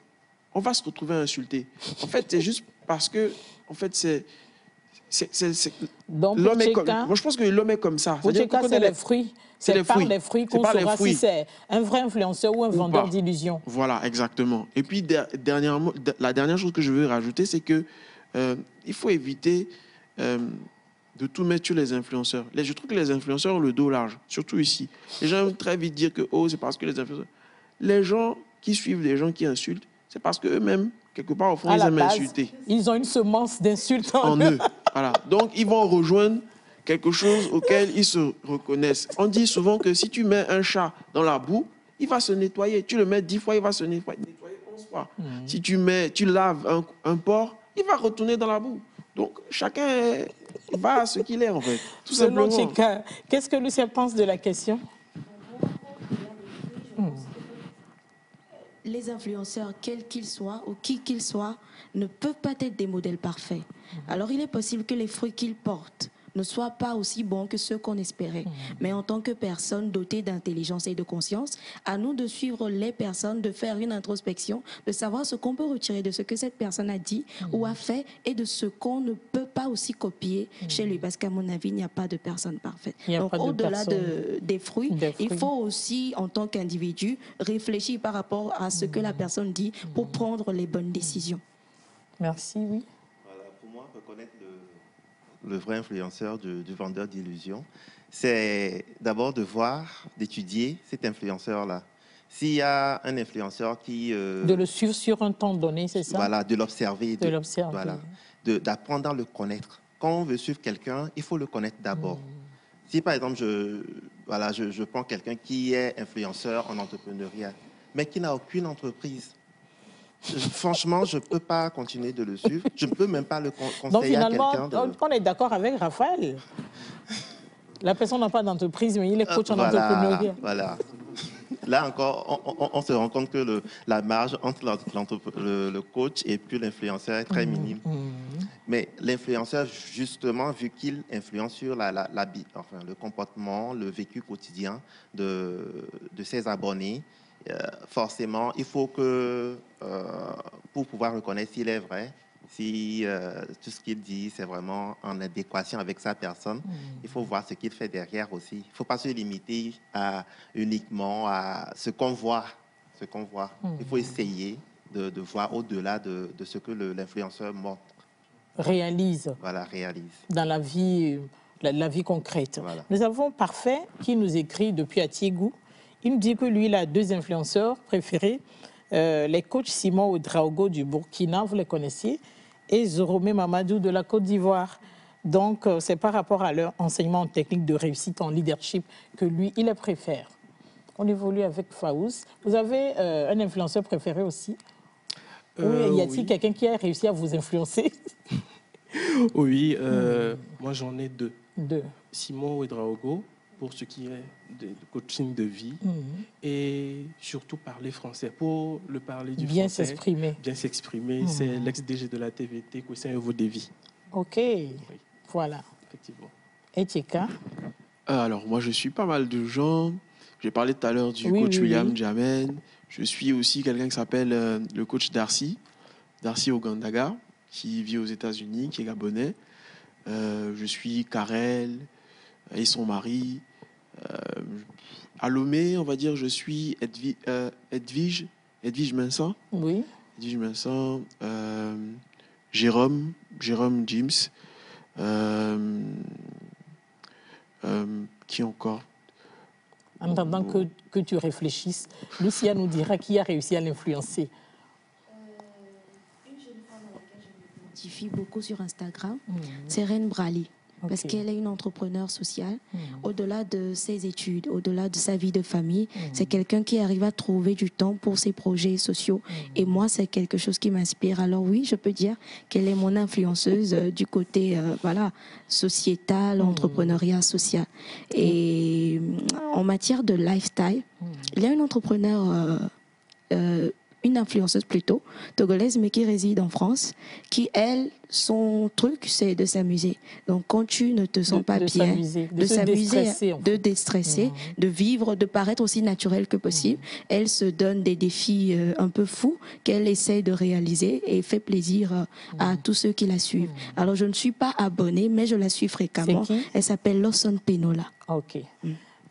on va se retrouver insulté. En fait, c'est juste parce que, en fait, c'est. L'homme est comme. Moi, je pense que l'homme est comme ça. C'est les fruits. C'est par les fruits qu'on saura si c'est un vrai influenceur ou un vendeur d'illusions. Voilà, exactement. Et puis, dernièrement, la dernière chose que je veux rajouter, c'est que euh, il faut éviter euh, de tout mettre sur les influenceurs. Je trouve que les influenceurs ont le dos large, surtout ici. Les gens aiment très vite dire que oh, c'est parce que les influenceurs. Les gens qui suivent des gens qui insultent, c'est parce qu'eux-mêmes, quelque part au fond, ils aiment insulter. Ils ont une semence d'insultes en, eux. Voilà. Donc, ils vont rejoindre quelque chose auquel ils se reconnaissent. On dit souvent que si tu mets un chat dans la boue, il va se nettoyer. Tu le mets dix fois, il va se nettoyer, onze fois. Mhm. Si tu, mets, tu laves un, un, porc, il va retourner dans la boue. Donc, chacun va à ce qu'il est, en fait. Tout Selon simplement. Qu'est-ce que Lucien pense de la question? Les influenceurs, quels qu'ils soient ou qui qu'ils soient, ne peuvent pas être des modèles parfaits. Mhm. Alors il est possible que les fruits qu'ils portent ne soient pas aussi bons que ceux qu'on espérait. Mmh. Mais en tant que personne dotée d'intelligence et de conscience, à nous de suivre les personnes, de faire une introspection, de savoir ce qu'on peut retirer de ce que cette personne a dit mmh. ou a fait et de ce qu'on ne peut pas aussi copier mmh. chez lui. Parce qu'à mon avis, il n'y a pas de personne parfaite. Donc au-delà de des, fruits, il faut aussi, en tant qu'individu, réfléchir par rapport à ce que la personne dit pour prendre les bonnes décisions. Merci, oui le vrai influenceur du, vendeur d'illusions, c'est d'abord de voir, d'étudier cet influenceur-là. S'il y a un influenceur qui... Euh, de le suivre sur un temps donné, c'est ça? Voilà, de l'observer. De, l'observer. Voilà, d'apprendre à le connaître. Quand on veut suivre quelqu'un, il faut le connaître d'abord. Hmm. Si par exemple, je, voilà, je, je prends quelqu'un qui est influenceur en entrepreneuriat, mais qui n'a aucune entreprise, franchement, je ne peux pas continuer de le suivre. Je ne peux même pas le conseiller à quelqu'un. De... On est d'accord avec Raphaël. La personne n'a pas d'entreprise, mais il est coach en entrepreneuriat. Voilà. Là encore, on, se rend compte que le, la marge entre le, coach et puis l'influenceur est très mmh, minime. Mmh. Mais l'influenceur, justement, vu qu'il influence sur la, la, enfin, le comportement, le vécu quotidien de, de ses abonnés, euh, forcément, il faut que, euh, pour pouvoir reconnaître s'il est vrai, si euh, tout ce qu'il dit, c'est vraiment en adéquation avec sa personne, mm. il faut voir ce qu'il fait derrière aussi. Il ne faut pas se limiter à, uniquement à ce qu'on voit. Ce qu'on voit. Mm. Il faut essayer de, voir au-delà de, ce que l'influenceur montre. Réalise. Voilà, réalise. Dans la vie, la, vie concrète. Nous avons Parfait qui nous écrit depuis Atiégou. Il me dit que lui, il a deux influenceurs préférés, euh, les coachs Simon Oudraogo du Burkina, vous les connaissez, et Zoromé Mamadou de la Côte d'Ivoire. Donc, euh, c'est par rapport à leur enseignement technique de réussite en leadership que lui, il les préfère. On évolue avec Faouz. Vous avez euh, un influenceur préféré aussi? Oui, y a-t-il quelqu'un qui a réussi à vous influencer? <laughs> Oui, moi j'en ai deux. Deux. Simon Ouedraogo, pour ce qui est de coaching de vie mhm. et surtout parler français pour le parler du bien français. S'exprimer. Bien s'exprimer. Mhm. C'est l'ex-DG de la TVT, Kwesien Evo Devi. Ok, voilà. Effectivement. Et Tcheka euh, Alors, moi, je suis pas mal de gens. J'ai parlé tout à l'heure du coach William Jamen. Je suis aussi quelqu'un qui s'appelle euh, le coach Darcy, Darcy Ogandaga, qui vit aux États-Unis, qui est gabonais. Euh, je suis Karel et son mari. Euh, à Lomé, on va dire, je suis euh, Edwige, Edwige, Vincent. Oui. Edwige euh, Jérôme, Jérôme James. qui encore? En attendant que, que, tu réfléchisses, Lucia nous dira qui a réussi à l'influencer. une jeune femme à laquelle je m'identifie beaucoup sur Instagram, mmh. c'est Reine Brali parce qu'elle est une entrepreneur sociale. Hmm. Au-delà de ses études, au-delà de sa vie de famille, hmm. c'est quelqu'un qui arrive à trouver du temps pour ses projets sociaux. Hmm. Et moi, c'est quelque chose qui m'inspire. Alors oui, je peux dire qu'elle est mon influenceuse euh, du côté euh, voilà sociétal, entrepreneuriat social. Et en matière de lifestyle, il y a une entrepreneur euh, une influenceuse plutôt, togolaise, mais qui réside en France, qui, elle, son truc, c'est de s'amuser. Donc, quand tu ne te sens pas bien, de s'amuser, de déstresser, mmh. de vivre, de paraître aussi naturel que possible, mmh. elle se donne des défis euh, un peu fous qu'elle essaie de réaliser et fait plaisir euh, à mmh. tous ceux qui la suivent. Alors, je ne suis pas abonnée, mais je la suis fréquemment. Elle s'appelle Lawson Penola. Ok.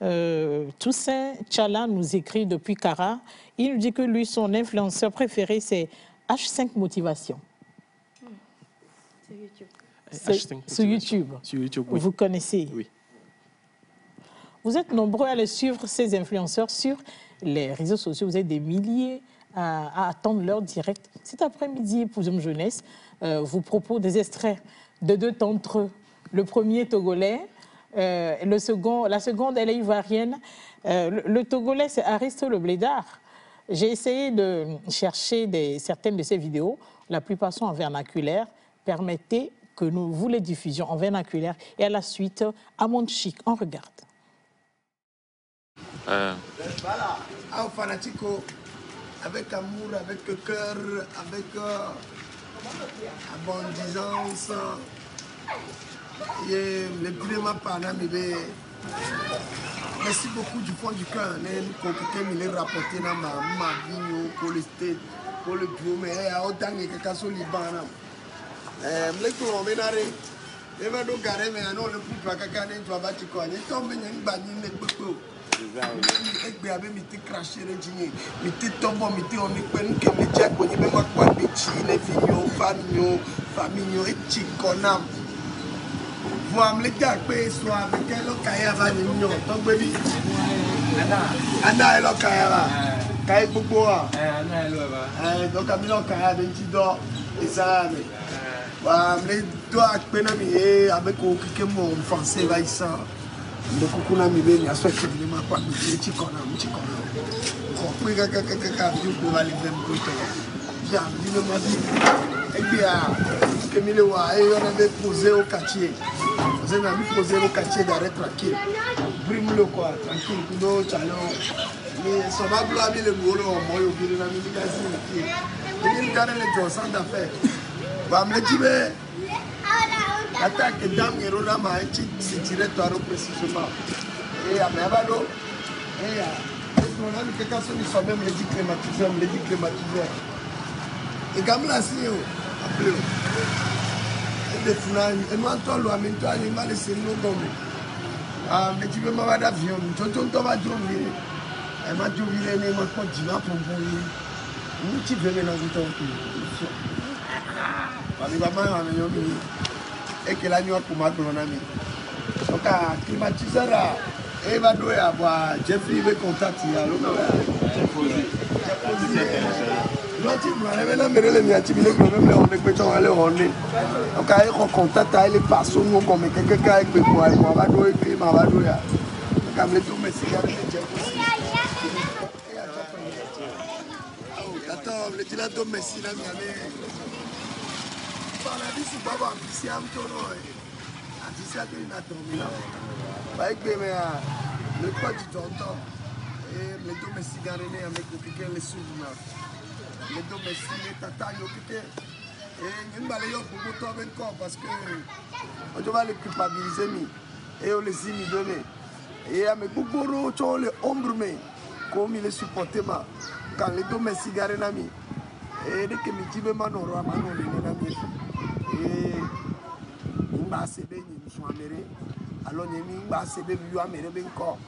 Euh, Toussaint Tchala nous écrit depuis Cara. Il nous dit que lui, son influenceur préféré, c'est H5 Motivation. Sur YouTube. Sur YouTube. Vous connaissez Oui. Vous êtes nombreux à les suivre, ces influenceurs, sur les réseaux sociaux. Vous êtes des milliers à, attendre leur direct. Cet après-midi, Épousum Jeunesse euh, vous propose des extraits de deux d'entre eux. Le premier togolais, euh, le second, la seconde, elle est ivoirienne. Euh, le, Togolais, c'est Aristo Le Blédard. J'ai essayé de chercher des, certaines de ces vidéos. La plupart sont en vernaculaire. Permettez que nous vous les diffusions en vernaculaire. Et à la suite, à mon chic, on regarde. Euh. Fanatico, avec amour, avec cœur, avec euh, abondance Et le gouvernement parlant, merci beaucoup du fond du cœur. Il est rapporté dans ma, ma vie, pour le state, pour le bureau, mais autant que quelqu'un sur Liban. Mais tout le monde est ebe ɖo ga ɖe me anɔ le ƒuƒla ne ŋutsu ava tsi kɔ anyi me nye nyigba nyi ne gbegbe o egbe abe mi ti krasi. mo amlija pe so abike lo kaya fa ni yan to gbe ana e lo kaya ba gbogbo wa ana e lo mi lo kaya de mi. Wa amle do akpe na mi e abeko kike mo en français ba isa ndo kuku na mi be mi aso ti ni ma pa mi ti ko na mi ti ko na ko pe ka ka ka ka bi ko ba le fem ko to ya bi le epi ya ah, kemile wa ye wana nde pose au quartier. Aza na mipose au quartier d'arret tranquille. Brimlo kua tranquille kundo calo mi sobabula milengu olo wa moyo biri na mimikasinikie ilimkanele to sans d'affaire bamleki be ata ke dame ero na ma ti sitire to aro précisement e ame ah, ah, ya balo eya etonga mikeka so misome mledi climatiseur mledi climatiseur ekamilasi o oh. appeal. Ede funa enu atọ lu ami ntọ ayi ma le se nu. Meti pe ma ba da fiyan mi toto ntọ ba jo mi ne. Ẹ ma jo mi ne ne ma kọ jì ma pọnpọ ye. Mu ti fẹ mi na ko tọ ko. Mami ba ma yàn yàn mi. Eke la na mi. Sọka klimatisera eye va ɖo ya bɔa Jeffrey be contact Lɔti blɔre bɛ na mere le miati bi le gblɔ be mle wɔn ne gbetsɔ wɔn le wɔn ne. Ɔka ye kɔkɔ tata ye le pa so ŋu gɔme keke ka ye gbe kua mɔ ava ɖo ekele ma ava ɖo ya. Eka mle to me sika ne dze kusi. Tata mle ti la to me si na mia ne. Paradisi baba mi si am to nɔ ye. Ati si ake na tɔ mi na. Ba egbe me ya, mle kpɔ dzidzɔ ŋutɔ. Ee mle to me sika ne ne ya mle ko keke le su na. Les tata yo piquet. Et nous allons beaucoup temps encore parce que on va les culpabiliser et on les y mi donner. Et de gens les ombre mais comme il est supporté ma. Quand les domestiques garéné mi. Et dès que mi tibe manoro amano les nami et on va se baigner nous sommes amérés alors on va se baigner nous amérés ben corps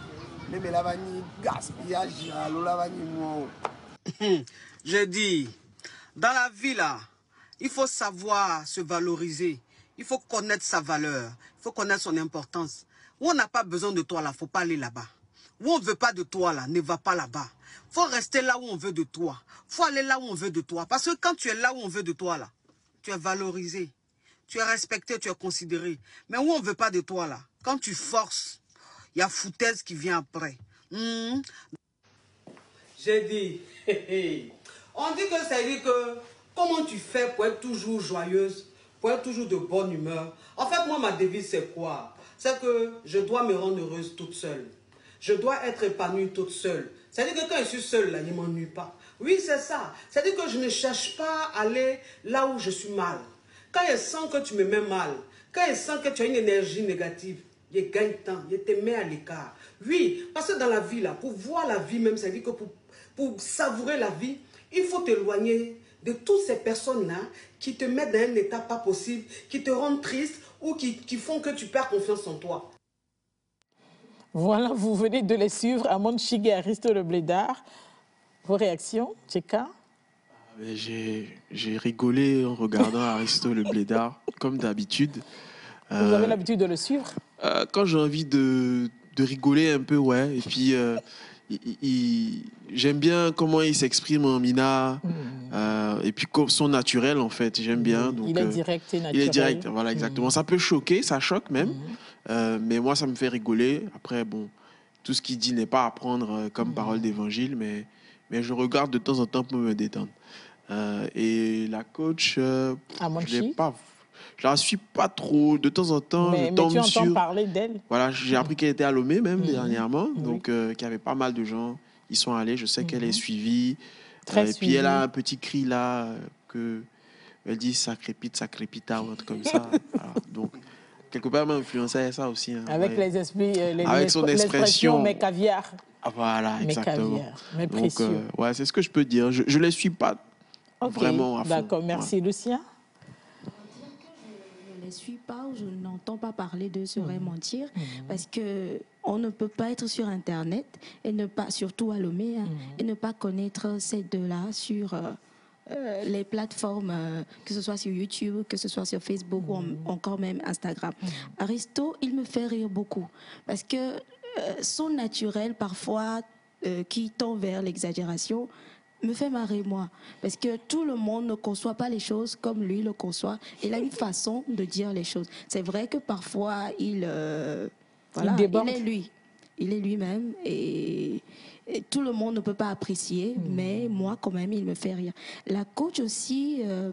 Je dis, dans la vie là, il faut savoir se valoriser. Il faut connaître sa valeur. Il faut connaître son importance. Où on n'a pas besoin de toi là, faut pas aller là-bas. Où on veut pas de toi là, ne va pas là-bas. Faut rester là où on veut de toi. Faut aller là où on veut de toi. Parce que quand tu es là où on veut de toi là, tu es valorisé. Tu es respecté, tu es considéré. Mais où on veut pas de toi là, quand tu forces, il y a foutaise qui vient après. Hmm? J'ai dit, <laughs> on dit que ça dit que comment tu fais pour être toujours joyeuse, pour être toujours de bonne humeur? En fait, moi, ma devise, c'est quoi? C'est que je dois me rendre heureuse toute seule. Je dois être épanouie toute seule. C'est-à-dire que quand je suis seule, là, il ne m'ennuie pas. Oui, c'est ça. C'est-à-dire que je ne cherche pas à aller là où je suis mal. Quand je sens que tu me mets mal, quand je sens que tu as une énergie négative, je gagne temps, je te mets à l'écart. Oui, parce que dans la vie, là, pour voir la vie même, ça veut dire que pour, pour savourer la vie, il faut t'éloigner de toutes ces personnes-là qui te mettent dans un état pas possible, qui te rendent triste ou qui, qui font que tu perds confiance en toi. Voilà, vous venez de les suivre, Amon Chig et Aristo Le Blédard. Vos réactions, Tcheka? Ah, J'ai rigolé en regardant <laughs> Aristo Le Blédard, comme d'habitude. Vous avez euh, l'habitude de le suivre? euh, Quand j'ai envie de, de, rigoler un peu, ouais. Et puis, euh, j'aime bien comment il s'exprime en Mina. Mm. et puis, son naturel, en fait, j'aime bien. Donc, il est direct et naturel. Il est direct, voilà, exactement. Mm. Ça peut choquer, ça choque même. Mm. mais moi, ça me fait rigoler. Après, bon, tout ce qu'il dit n'est pas à prendre comme parole d'évangile, mais, mais je regarde de temps en temps pour me détendre. et la coach, je n'ai pas je la suis pas trop. De temps en temps, mais, je tombe mais tu sur. parler d'elle. Voilà, j'ai appris qu'elle était à Lomé même mhm. dernièrement, donc euh, qu'il y avait pas mal de gens. Ils sont allés. Je sais qu'elle est mhm. suivie. Très euh, et puis elle a un petit cri là euh, que elle dit ça crépite, ça crépita ou un truc comme ça. <laughs> Donc quelque part, m'a influencé ça aussi. Hein, Avec les esprits, les, avec son expression. Mais caviar. Ah, voilà, exactement. Caviar, mais précieux. Donc, ouais, c'est ce que je peux dire. Je ne les suis pas vraiment à fond. D'accord, merci Lucien suis pas ou je n'entends pas parler de serait mmh. mentir mmh. parce que on ne peut pas être sur internet et ne pas surtout à Lomé hein, mmh. et ne pas connaître ces deux-là sur euh, euh, les plateformes, euh, que ce soit sur YouTube, que ce soit sur Facebook ou encore même Instagram. Aristo, il me fait rire beaucoup parce que son naturel parfois qui tend vers l'exagération, me fait marrer moi. Parce que tout le monde ne conçoit pas les choses comme lui le conçoit. Il a une façon de dire les choses. C'est vrai que parfois, il, euh, voilà, il, est lui. Il est lui-même et, tout le monde ne peut pas apprécier, hmm. mais moi, quand même, il me fait rire. La coach aussi, euh,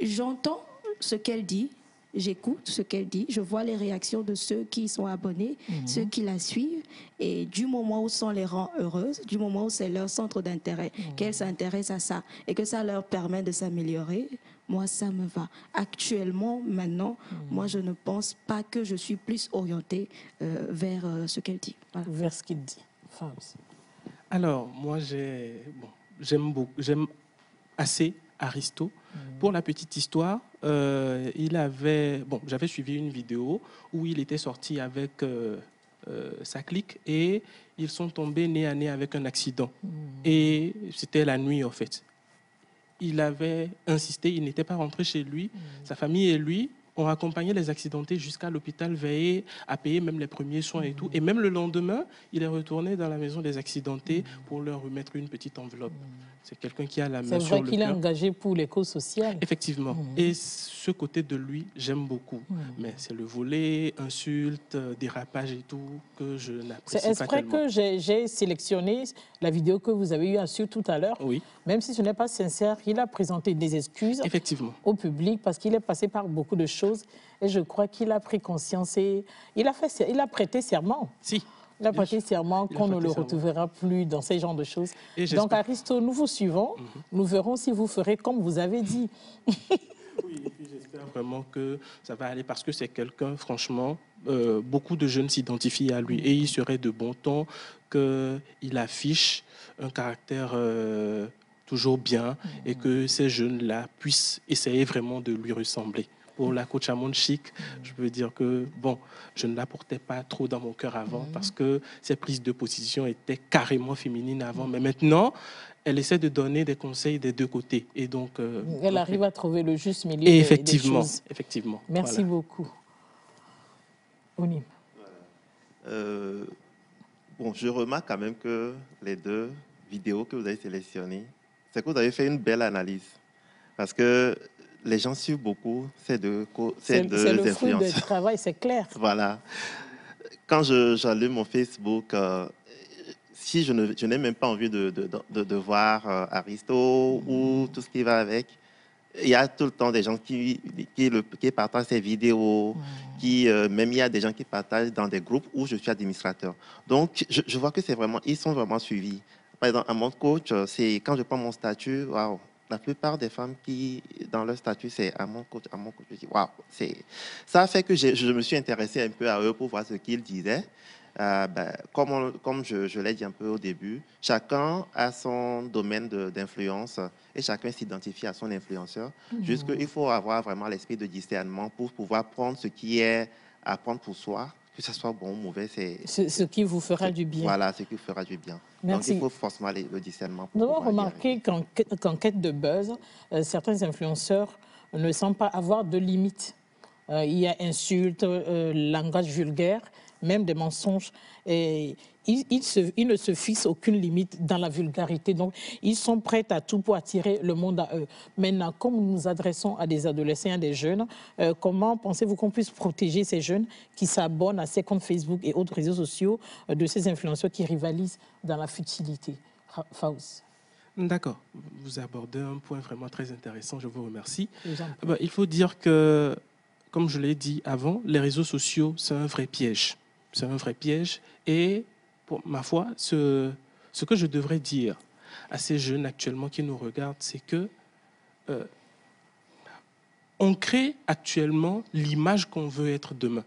j'entends ce qu'elle dit, j'écoute ce qu'elle dit, je vois les réactions de ceux qui sont abonnés, mhm. ceux qui la suivent, et du moment où ça les rend heureuses, du moment où c'est leur centre d'intérêt, mhm. qu'elles s'intéressent à ça et que ça leur permet de s'améliorer, moi, ça me va. Actuellement, maintenant, mhm. moi, je ne pense pas que je suis plus orientée euh, vers euh, ce qu'elle dit. Vers ce qu'il dit. Alors, moi, j'aime beaucoup, j'aime assez Aristo. Pour la petite histoire, euh, il avait, bon, j'avais suivi une vidéo où il était sorti avec euh, euh, sa clique et ils sont tombés nez à nez avec un accident. Hmm. Et c'était la nuit en fait. Il avait insisté, il n'était pas rentré chez lui. Hmm. Sa famille et lui ont accompagné les accidentés jusqu'à l'hôpital, veillé à payer même les premiers soins et tout. Et même le lendemain, il est retourné dans la maison des accidentés pour leur remettre une petite enveloppe. C'est quelqu'un qui a la main sur le C'est vrai qu'il est engagé pour l'éco social. Effectivement. Mmh. Et ce côté de lui, j'aime beaucoup. Mmh. Mais c'est le volet, insultes, dérapage et tout que je n'apprécie pas C'est vrai que j'ai sélectionné la vidéo que vous avez eu à tout à l'heure? Oui. Même si ce n'est pas sincère, il a présenté des excuses Effectivement. au public parce qu'il est passé par beaucoup de choses. Et je crois qu'il a pris conscience et il a, fait, il a prêté serment. Si. Il a prêté serment qu'on ne le retrouvera plus dans ces genres de choses. Donc, Aristo, nous vous suivons. Mhm. Nous verrons si vous ferez comme vous avez dit. oui, et puis j'espère vraiment que ça va aller parce que c'est quelqu'un, franchement, euh, beaucoup de jeunes s'identifient à lui et il serait de bon ton qu'il affiche un caractère euh, toujours bien et que ces jeunes-là puissent essayer vraiment de lui ressembler pour la coach Amon Chic, je veux dire que, bon, je ne la portais pas trop dans mon cœur avant mhm. parce que ses prises de position étaient carrément féminines avant. Mais maintenant, elle essaie de donner des conseils des deux côtés. Et donc, euh, elle arrive à trouver le juste milieu. effectivement, des choses. effectivement. Merci beaucoup. Onim. Euh, bon, je remarque quand même que les deux vidéos que vous avez sélectionnées, c'est que vous avez fait une belle analyse. Parce que les gens suivent beaucoup ces deux, ces deux C'est le fruit du travail, c'est clair. <laughs> voilà. Quand j'allume mon Facebook, euh, si je n'ai même pas envie de, de, de, voir euh, Aristo ou tout ce qui va avec, il y a tout le temps des gens qui, qui, le, qui partagent ces vidéos, qui, euh, même il y a des gens qui partagent dans des groupes où je suis administrateur. Donc, je, je vois que c'est vraiment, ils sont vraiment suivis. Par exemple, à mon coach, c'est quand je prends mon statut, waouh, la plupart des femmes qui, dans leur statut, c'est à mon coach, à mon coach. Je dis, waouh, ça a fait que je, je, me suis intéressé un peu à eux pour voir ce qu'ils disaient. Euh, ben, comme, comme je, je l'ai dit un peu au début, chacun a son domaine d'influence et chacun s'identifie à son influenceur. Mmh. Juste qu'il faut avoir vraiment l'esprit de discernement pour pouvoir prendre ce qui est à prendre pour soi que ce soit bon ou mauvais, c'est... Ce, qui vous fera du bien. Voilà, ce qui vous fera du bien. Merci. Donc, il faut forcément le discernement. Nous avons remarqué qu'en quête de buzz, euh, certains influenceurs ne semblent pas avoir de limites. Euh, il y a insultes, euh, langage vulgaire, même des mensonges. Et ils, ne se fixent aucune limite dans la vulgarité. Donc, ils sont prêts à tout pour attirer le monde à eux. Maintenant, comme nous nous adressons à des adolescents, à des jeunes, euh, comment pensez-vous qu'on puisse protéger ces jeunes qui s'abonnent à ces comptes Facebook et autres réseaux sociaux euh, de ces influenceurs qui rivalisent dans la futilité? Faust D'accord. Vous abordez un point vraiment très intéressant. Je vous remercie. Bah, il faut dire que, comme je l'ai dit avant, les réseaux sociaux, c'est un vrai piège c'est un vrai piège. Et ma foi, ce, ce que je devrais dire à ces jeunes actuellement qui nous regardent, c'est que euh, on crée actuellement l'image qu'on veut être demain.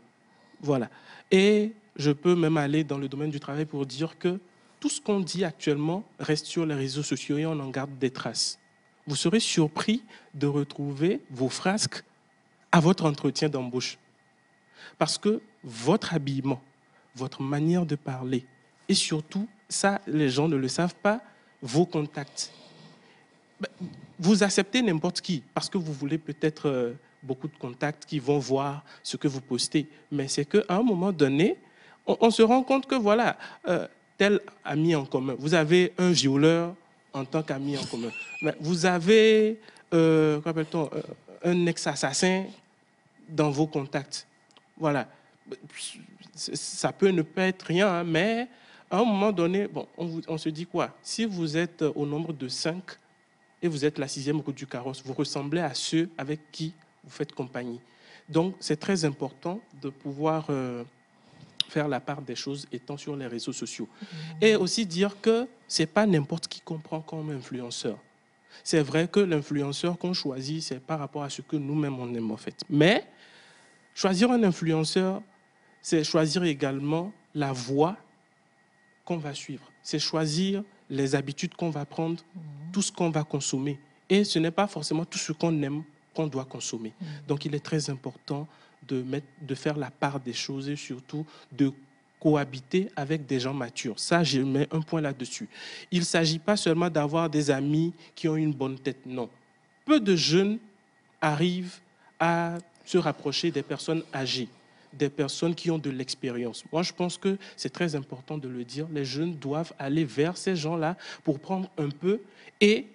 Voilà. Et je peux même aller dans le domaine du travail pour dire que tout ce qu'on dit actuellement reste sur les réseaux sociaux et on en garde des traces. Vous serez surpris de retrouver vos frasques à votre entretien d'embauche. Parce que votre habillement, votre manière de parler. Et surtout, ça, les gens ne le savent pas, vos contacts. Ben, vous acceptez n'importe qui parce que vous voulez peut-être euh, beaucoup de contacts qui vont voir ce que vous postez. Mais c'est qu'à un moment donné, on, se rend compte que voilà, euh, tel ami en commun. Vous avez un violeur en tant qu'ami en commun. Vous avez, euh, euh un ex-assassin dans vos contacts. Voilà ça peut ne pas être rien, hein, mais à un moment donné, bon, on, se dit quoi? Si vous êtes au nombre de cinq et vous êtes la sixième roue du carrosse, vous ressemblez à ceux avec qui vous faites compagnie. Donc, c'est très important de pouvoir euh, faire la part des choses étant sur les réseaux sociaux. Mmh. Et aussi dire que ce n'est pas n'importe qui comprend comme influenceur. C'est vrai que l'influenceur qu'on choisit, c'est par rapport à ce que nous-mêmes on aime en fait. Mais choisir un influenceur, c'est choisir également la voie qu'on va suivre. C'est choisir les habitudes qu'on va prendre, mhm. tout ce qu'on va consommer. Et ce n'est pas forcément tout ce qu'on aime qu'on doit consommer. Mhm. Donc il est très important de, mettre, de faire la part des choses et surtout de cohabiter avec des gens matures. Ça, je mets un point là-dessus. Il ne s'agit pas seulement d'avoir des amis qui ont une bonne tête, non. Peu de jeunes arrivent à se rapprocher des personnes âgées. Des personnes qui ont de l'expérience. Moi, je pense que c'est très important de le dire. Les jeunes doivent aller vers ces gens-là pour prendre un peu et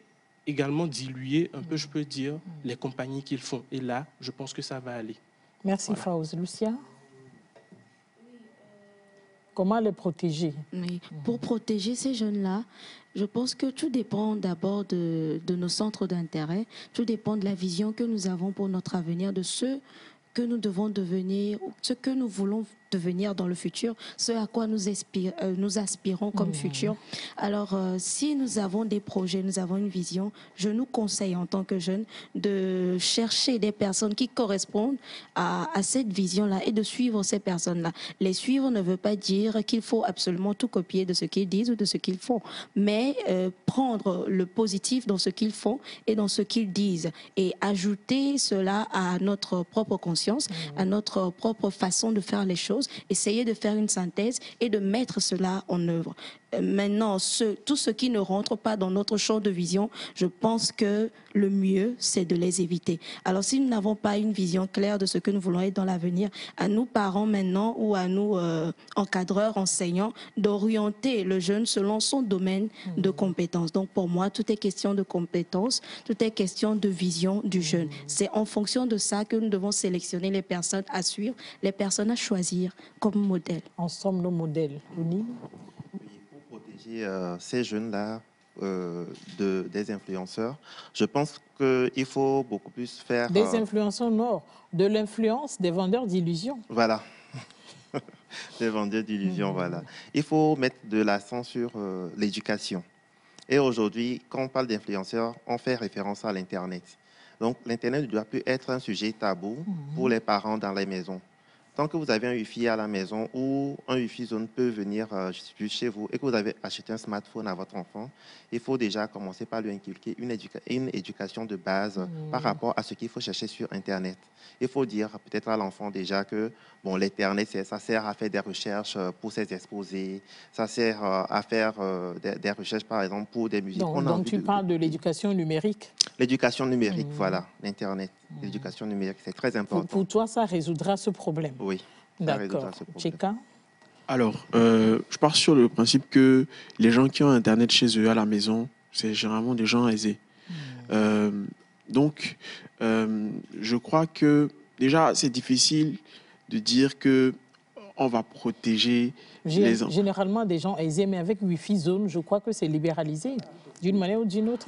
également diluer un peu, je peux dire, les compagnies qu'ils font. Et là, je pense que ça va aller. Merci, voilà. Lucia? Comment les protéger? Pour protéger ces jeunes-là, je pense que tout dépend d'abord de, de, nos centres d'intérêt, tout dépend de la vision que nous avons pour notre avenir, de ce que nous devons devenir, ce que nous voulons devenir dans le futur, ce à quoi nous, euh, nous aspirons comme mmh. futur. Alors, euh, si nous avons des projets, nous avons une vision, je nous conseille en tant que jeunes de chercher des personnes qui correspondent à, cette vision-là et de suivre ces personnes-là. Les suivre ne veut pas dire qu'il faut absolument tout copier de ce qu'ils disent ou de ce qu'ils font, mais euh, prendre le positif dans ce qu'ils font et dans ce qu'ils disent et ajouter cela à notre propre conscience, mmh. à notre propre façon de faire les choses essayer de faire une synthèse et de mettre cela en œuvre. Euh, maintenant, tout ce qui ne rentre pas dans notre champ de vision, je pense que le mieux, c'est de les éviter. Alors, si nous n'avons pas une vision claire de ce que nous voulons être dans l'avenir, à nous parents maintenant ou à nous euh, encadreurs, enseignants, d'orienter le jeune selon son domaine de mmh. compétences. Donc, pour moi, tout est question de compétences, tout est question de vision du jeune. Mmh. C'est en fonction de ça que nous devons sélectionner les personnes à suivre, les personnes à choisir comme modèle. Ensemble, nos modèles. Euh, ces jeunes-là euh, de, des influenceurs. Je pense qu'il faut beaucoup plus faire... Des euh, influenceurs, non. De l'influence des vendeurs d'illusions. Voilà. <laughs> des vendeurs d'illusions, mmh. voilà. Il faut mettre de l'accent sur l'éducation. Et aujourd'hui, quand on parle d'influenceurs, on fait référence à l'Internet. Donc, l'Internet ne doit plus être un sujet tabou mmh. pour les parents dans les maisons. Tant que vous avez un Wi-Fi à la maison ou un Wi-Fi zone peut venir euh, chez vous et que vous avez acheté un smartphone à votre enfant, il faut déjà commencer par lui inculquer une, une éducation de base mmh. par rapport à ce qu'il faut chercher sur Internet. Il faut dire peut-être à l'enfant déjà que bon, l'Internet, ça sert à faire des recherches euh, pour ses exposés, ça sert euh, à faire des, recherches, par exemple, pour des musiques. Donc, tu parles de l'éducation numérique? L'éducation numérique, mmh. voilà, l'Internet. Mmh. L'éducation numérique, c'est très important. Pour, toi, ça résoudra ce problème Oui. D'accord. Cheka Alors, euh, je pars sur le principe que les gens qui ont Internet chez eux à la maison, c'est généralement des gens aisés. Mmh. Euh, donc, euh, je crois que déjà, c'est difficile de dire que on va protéger les gens. Généralement, des gens aisés, mais avec Wi-Fi zone, je crois que c'est libéralisé d'une manière ou d'une autre.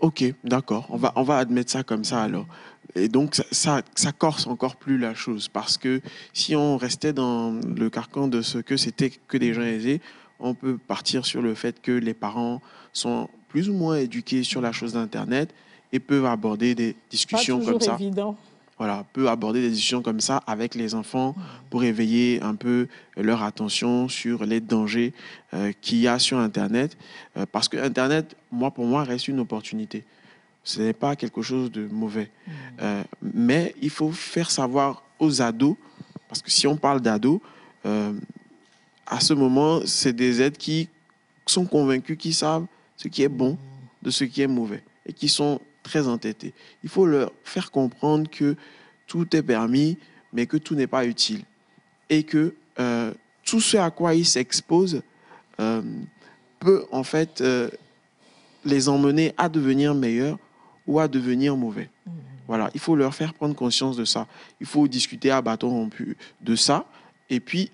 Ok, d'accord. On va, on va admettre ça comme ça alors. Et donc, ça, ça, corse encore plus la chose. Parce que si on restait dans le carcan de ce que c'était que des gens aisés, on peut partir sur le fait que les parents sont plus ou moins éduqués sur la chose d'Internet et peuvent aborder des discussions comme ça. Évident voilà, peut aborder des discussions comme ça avec les enfants pour éveiller un peu leur attention sur les dangers euh, qu'il y a sur Internet. Euh, parce que Internet, moi, pour moi, reste une opportunité. Ce n'est pas quelque chose de mauvais. Mmh. Euh, mais il faut faire savoir aux ados, parce que si on parle d'ados, à ce moment, c'est des aides qui sont convaincus, qui savent ce qui est bon de ce qui est mauvais et qui sont très entêtés. Il faut leur faire comprendre que tout est permis, mais que tout n'est pas utile. Et que euh, tout ce à quoi ils s'exposent euh, peut en fait euh, les emmener à devenir meilleurs ou à devenir mauvais. Mmh. Voilà, il faut leur faire prendre conscience de ça. Il faut discuter à bâton rompu de ça. Et puis,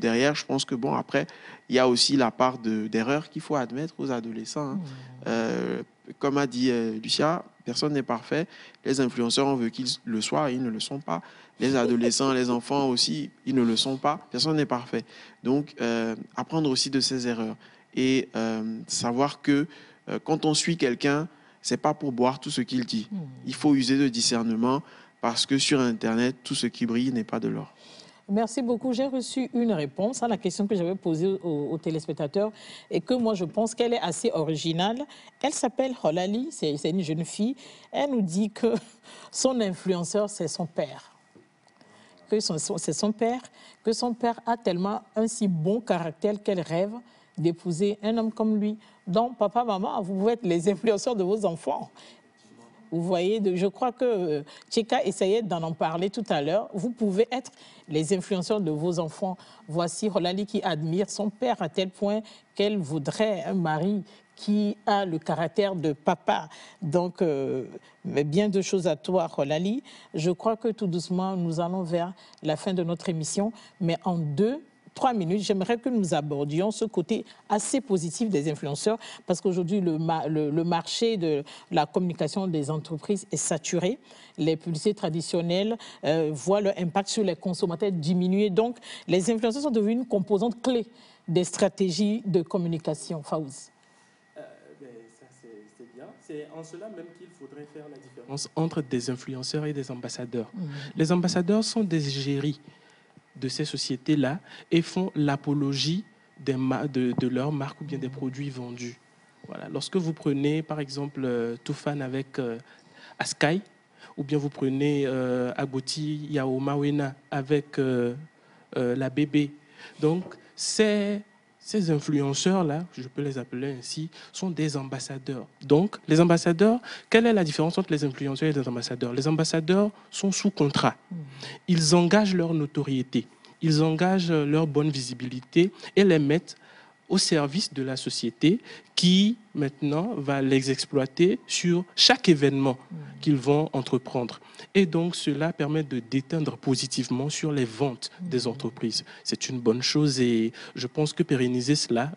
derrière, je pense que, bon, après, il y a aussi la part d'erreur qu'il faut admettre aux adolescents. Hein. Mmh comme a dit euh, Lucia, personne n'est parfait. Les influenceurs, on veut qu'ils le soient, ils ne le sont pas. Les adolescents, les enfants aussi, ils ne le sont pas. Personne n'est parfait. Donc, euh, apprendre aussi de ses erreurs et euh, savoir que quand on suit quelqu'un, c'est pas pour boire tout ce qu'il dit. Hmm. Il faut user de discernement parce que sur Internet, tout ce qui brille n'est pas de l'or. Merci beaucoup. J'ai reçu une réponse à la question que j'avais posée aux, téléspectateurs et que moi je pense qu'elle est assez originale. Elle s'appelle Holali, c'est une jeune fille. Elle nous dit que <laughs> son influenceur, c'est son père. Que c'est son père, que son père a tellement un si bon caractère qu'elle rêve d'épouser un homme comme lui. Donc, papa, maman, vous pouvez être les <laughs> influenceurs de vos enfants. Vous voyez, je crois que euh, Tcheka essayait d'en en parler tout à l'heure. Vous pouvez être les influenceurs de vos enfants. Voici Rolali qui admire son père à tel point qu'elle voudrait un mari qui a le caractère de papa. Donc, euh, bien de choses à toi, Rolali. Je crois que tout doucement, nous allons vers la fin de notre émission. Mais en deux, trois minutes, j'aimerais que nous abordions ce côté assez positif des influenceurs, parce qu'aujourd'hui, le, le, marché de la communication des entreprises est saturé. Les publicités traditionnelles euh, voient leur impact sur les consommateurs diminuer. Donc, les influenceurs sont devenus une composante clé des stratégies de communication. Faouz. Euh, ben, c'est bien. C'est en cela même qu'il faudrait faire la différence entre des influenceurs et des ambassadeurs. Mmh. Les ambassadeurs sont des égéries de ces sociétés-là et font l'apologie de, de leurs marques ou bien des produits vendus. Voilà. Lorsque vous prenez, par exemple, euh, Toufan avec euh, ou bien vous prenez euh, Agoti Yaomawena avec euh, la bébé. Donc, c'est ces influenceurs-là, je peux les appeler ainsi, sont des ambassadeurs. Donc, les ambassadeurs, quelle est la différence entre les influenceurs et les ambassadeurs? Les ambassadeurs sont sous contrat. Ils engagent leur notoriété, ils engagent leur bonne visibilité et les mettent au service de la société qui maintenant va les exploiter sur chaque événement qu'ils vont entreprendre. Et donc cela permet de déteindre positivement sur les ventes des entreprises. C'est une bonne chose et je pense que pérenniser cela,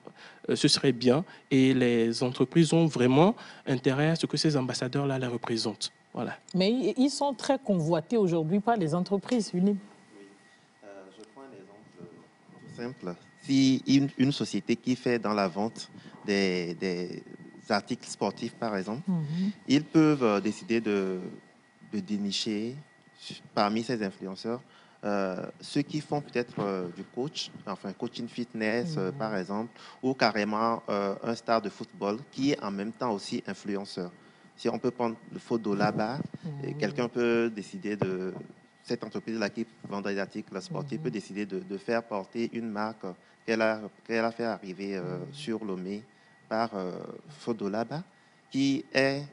euh, ce serait bien. Et les entreprises ont vraiment intérêt à ce que ces ambassadeurs-là les représentent. Voilà. Mais ils sont très convoités aujourd'hui par les entreprises. Oui. Euh, je prends un exemple tout simple si une, société qui fait dans la vente des, articles sportifs, par exemple, mhm. ils peuvent euh, décider de, dénicher parmi ces influenceurs euh, ceux qui font peut-être euh, du coach, enfin coaching fitness mhm. par exemple, ou carrément un star de football qui est en même temps aussi influenceur. Si on peut prendre le photo là-bas, mhm. quelqu'un peut décider de cette entreprise-là qui vend des articles sportifs peut décider de, faire porter une marque qu'elle a, fait arriver euh, sur Lomé par euh, Fodolaba, qui est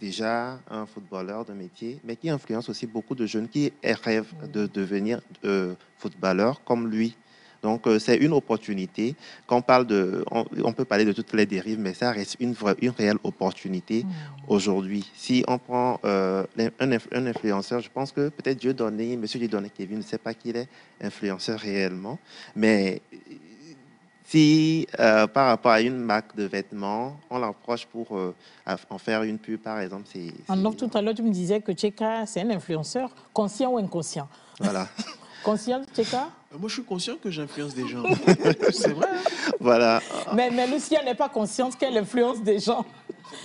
déjà un footballeur de métier, mais qui influence aussi beaucoup de jeunes qui rêvent de devenir euh, footballeurs comme lui. Donc, c'est une opportunité. Quand on parle de, on, peut parler de toutes les dérives, mais ça reste une, vraie, une réelle opportunité mmh. aujourd'hui. Si on prend euh, un, un, influenceur, je pense que peut-être Dieu donné, Monsieur Dieu donné Kevin ne sait pas qu'il est influenceur réellement, mais si euh, par rapport à une marque de vêtements, on l'approche pour en faire une pub, par exemple, c'est. Alors, tout à l'heure, tu me disais que Tcheka, c'est un influenceur, conscient ou inconscient? Voilà. <laughs> conscient, Tcheka euh, moi, je suis conscient que j'influence des gens. <laughs> c'est vrai. Voilà. Mais, mais Lucia n'est pas consciente qu'elle influence des gens.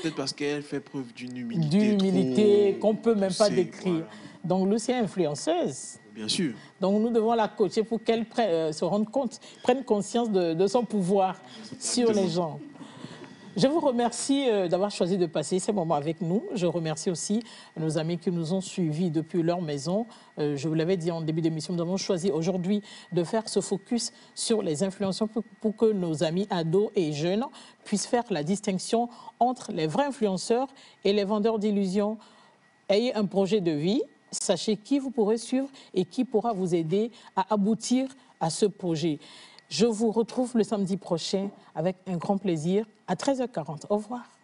Peut-être parce qu'elle fait preuve d'une humilité. D'une humilité qu'on ne peut même pas décrire. Donc, Lucia est influenceuse. Bien sûr. Donc, nous devons la coacher pour qu'elle euh, se rende compte, prenne conscience de, de son pouvoir sur les gens. Je vous remercie euh, d'avoir choisi de passer ces moments avec nous. Je remercie aussi nos amis qui nous ont suivis depuis leur maison. Euh, je vous l'avais dit en début d'émission, nous avons choisi aujourd'hui de faire ce focus sur les influenceurs pour, que nos amis ados et jeunes puissent faire la distinction entre les vrais influenceurs et les vendeurs d'illusions. Ayez un projet de vie, sachez qui vous pourrez suivre et qui pourra vous aider à aboutir à ce projet. Je vous retrouve le samedi prochain avec un grand plaisir à 13h40. Au revoir.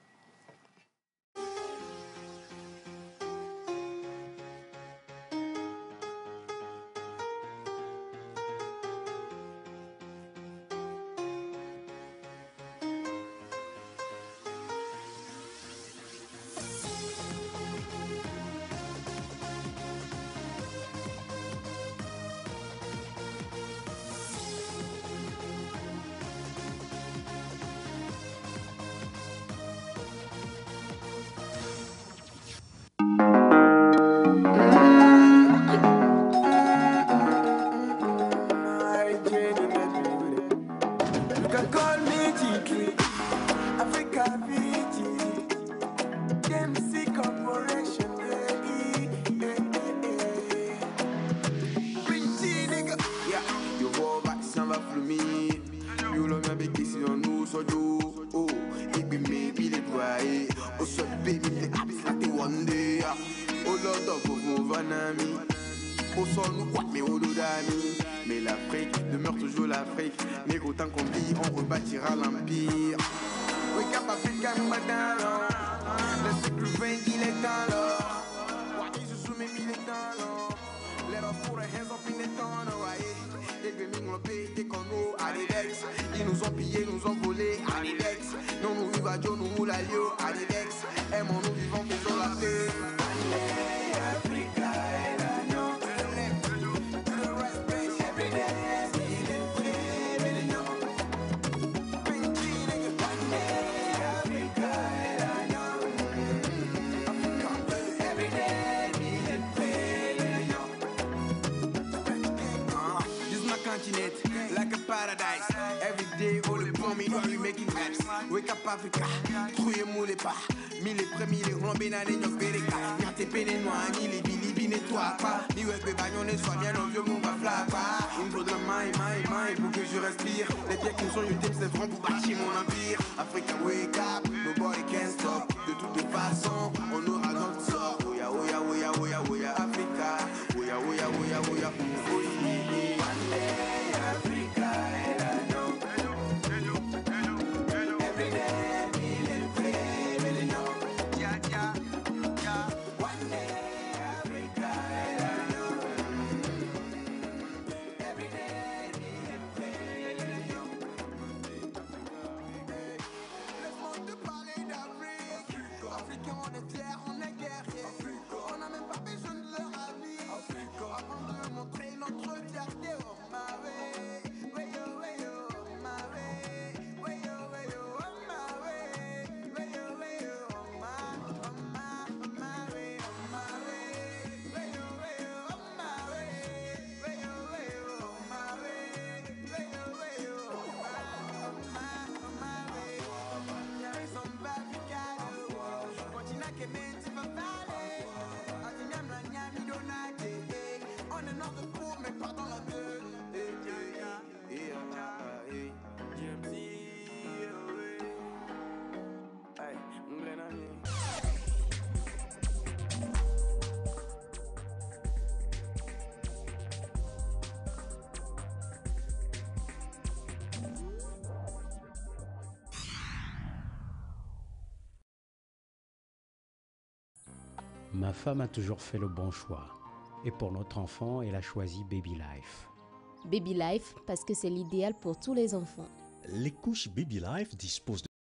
attention, une dip, c'est vraiment pour Ma femme a toujours fait le bon choix. Et pour notre enfant, elle a choisi Baby Life. Baby Life parce que c'est l'idéal pour tous les enfants. Les couches Baby Life disposent de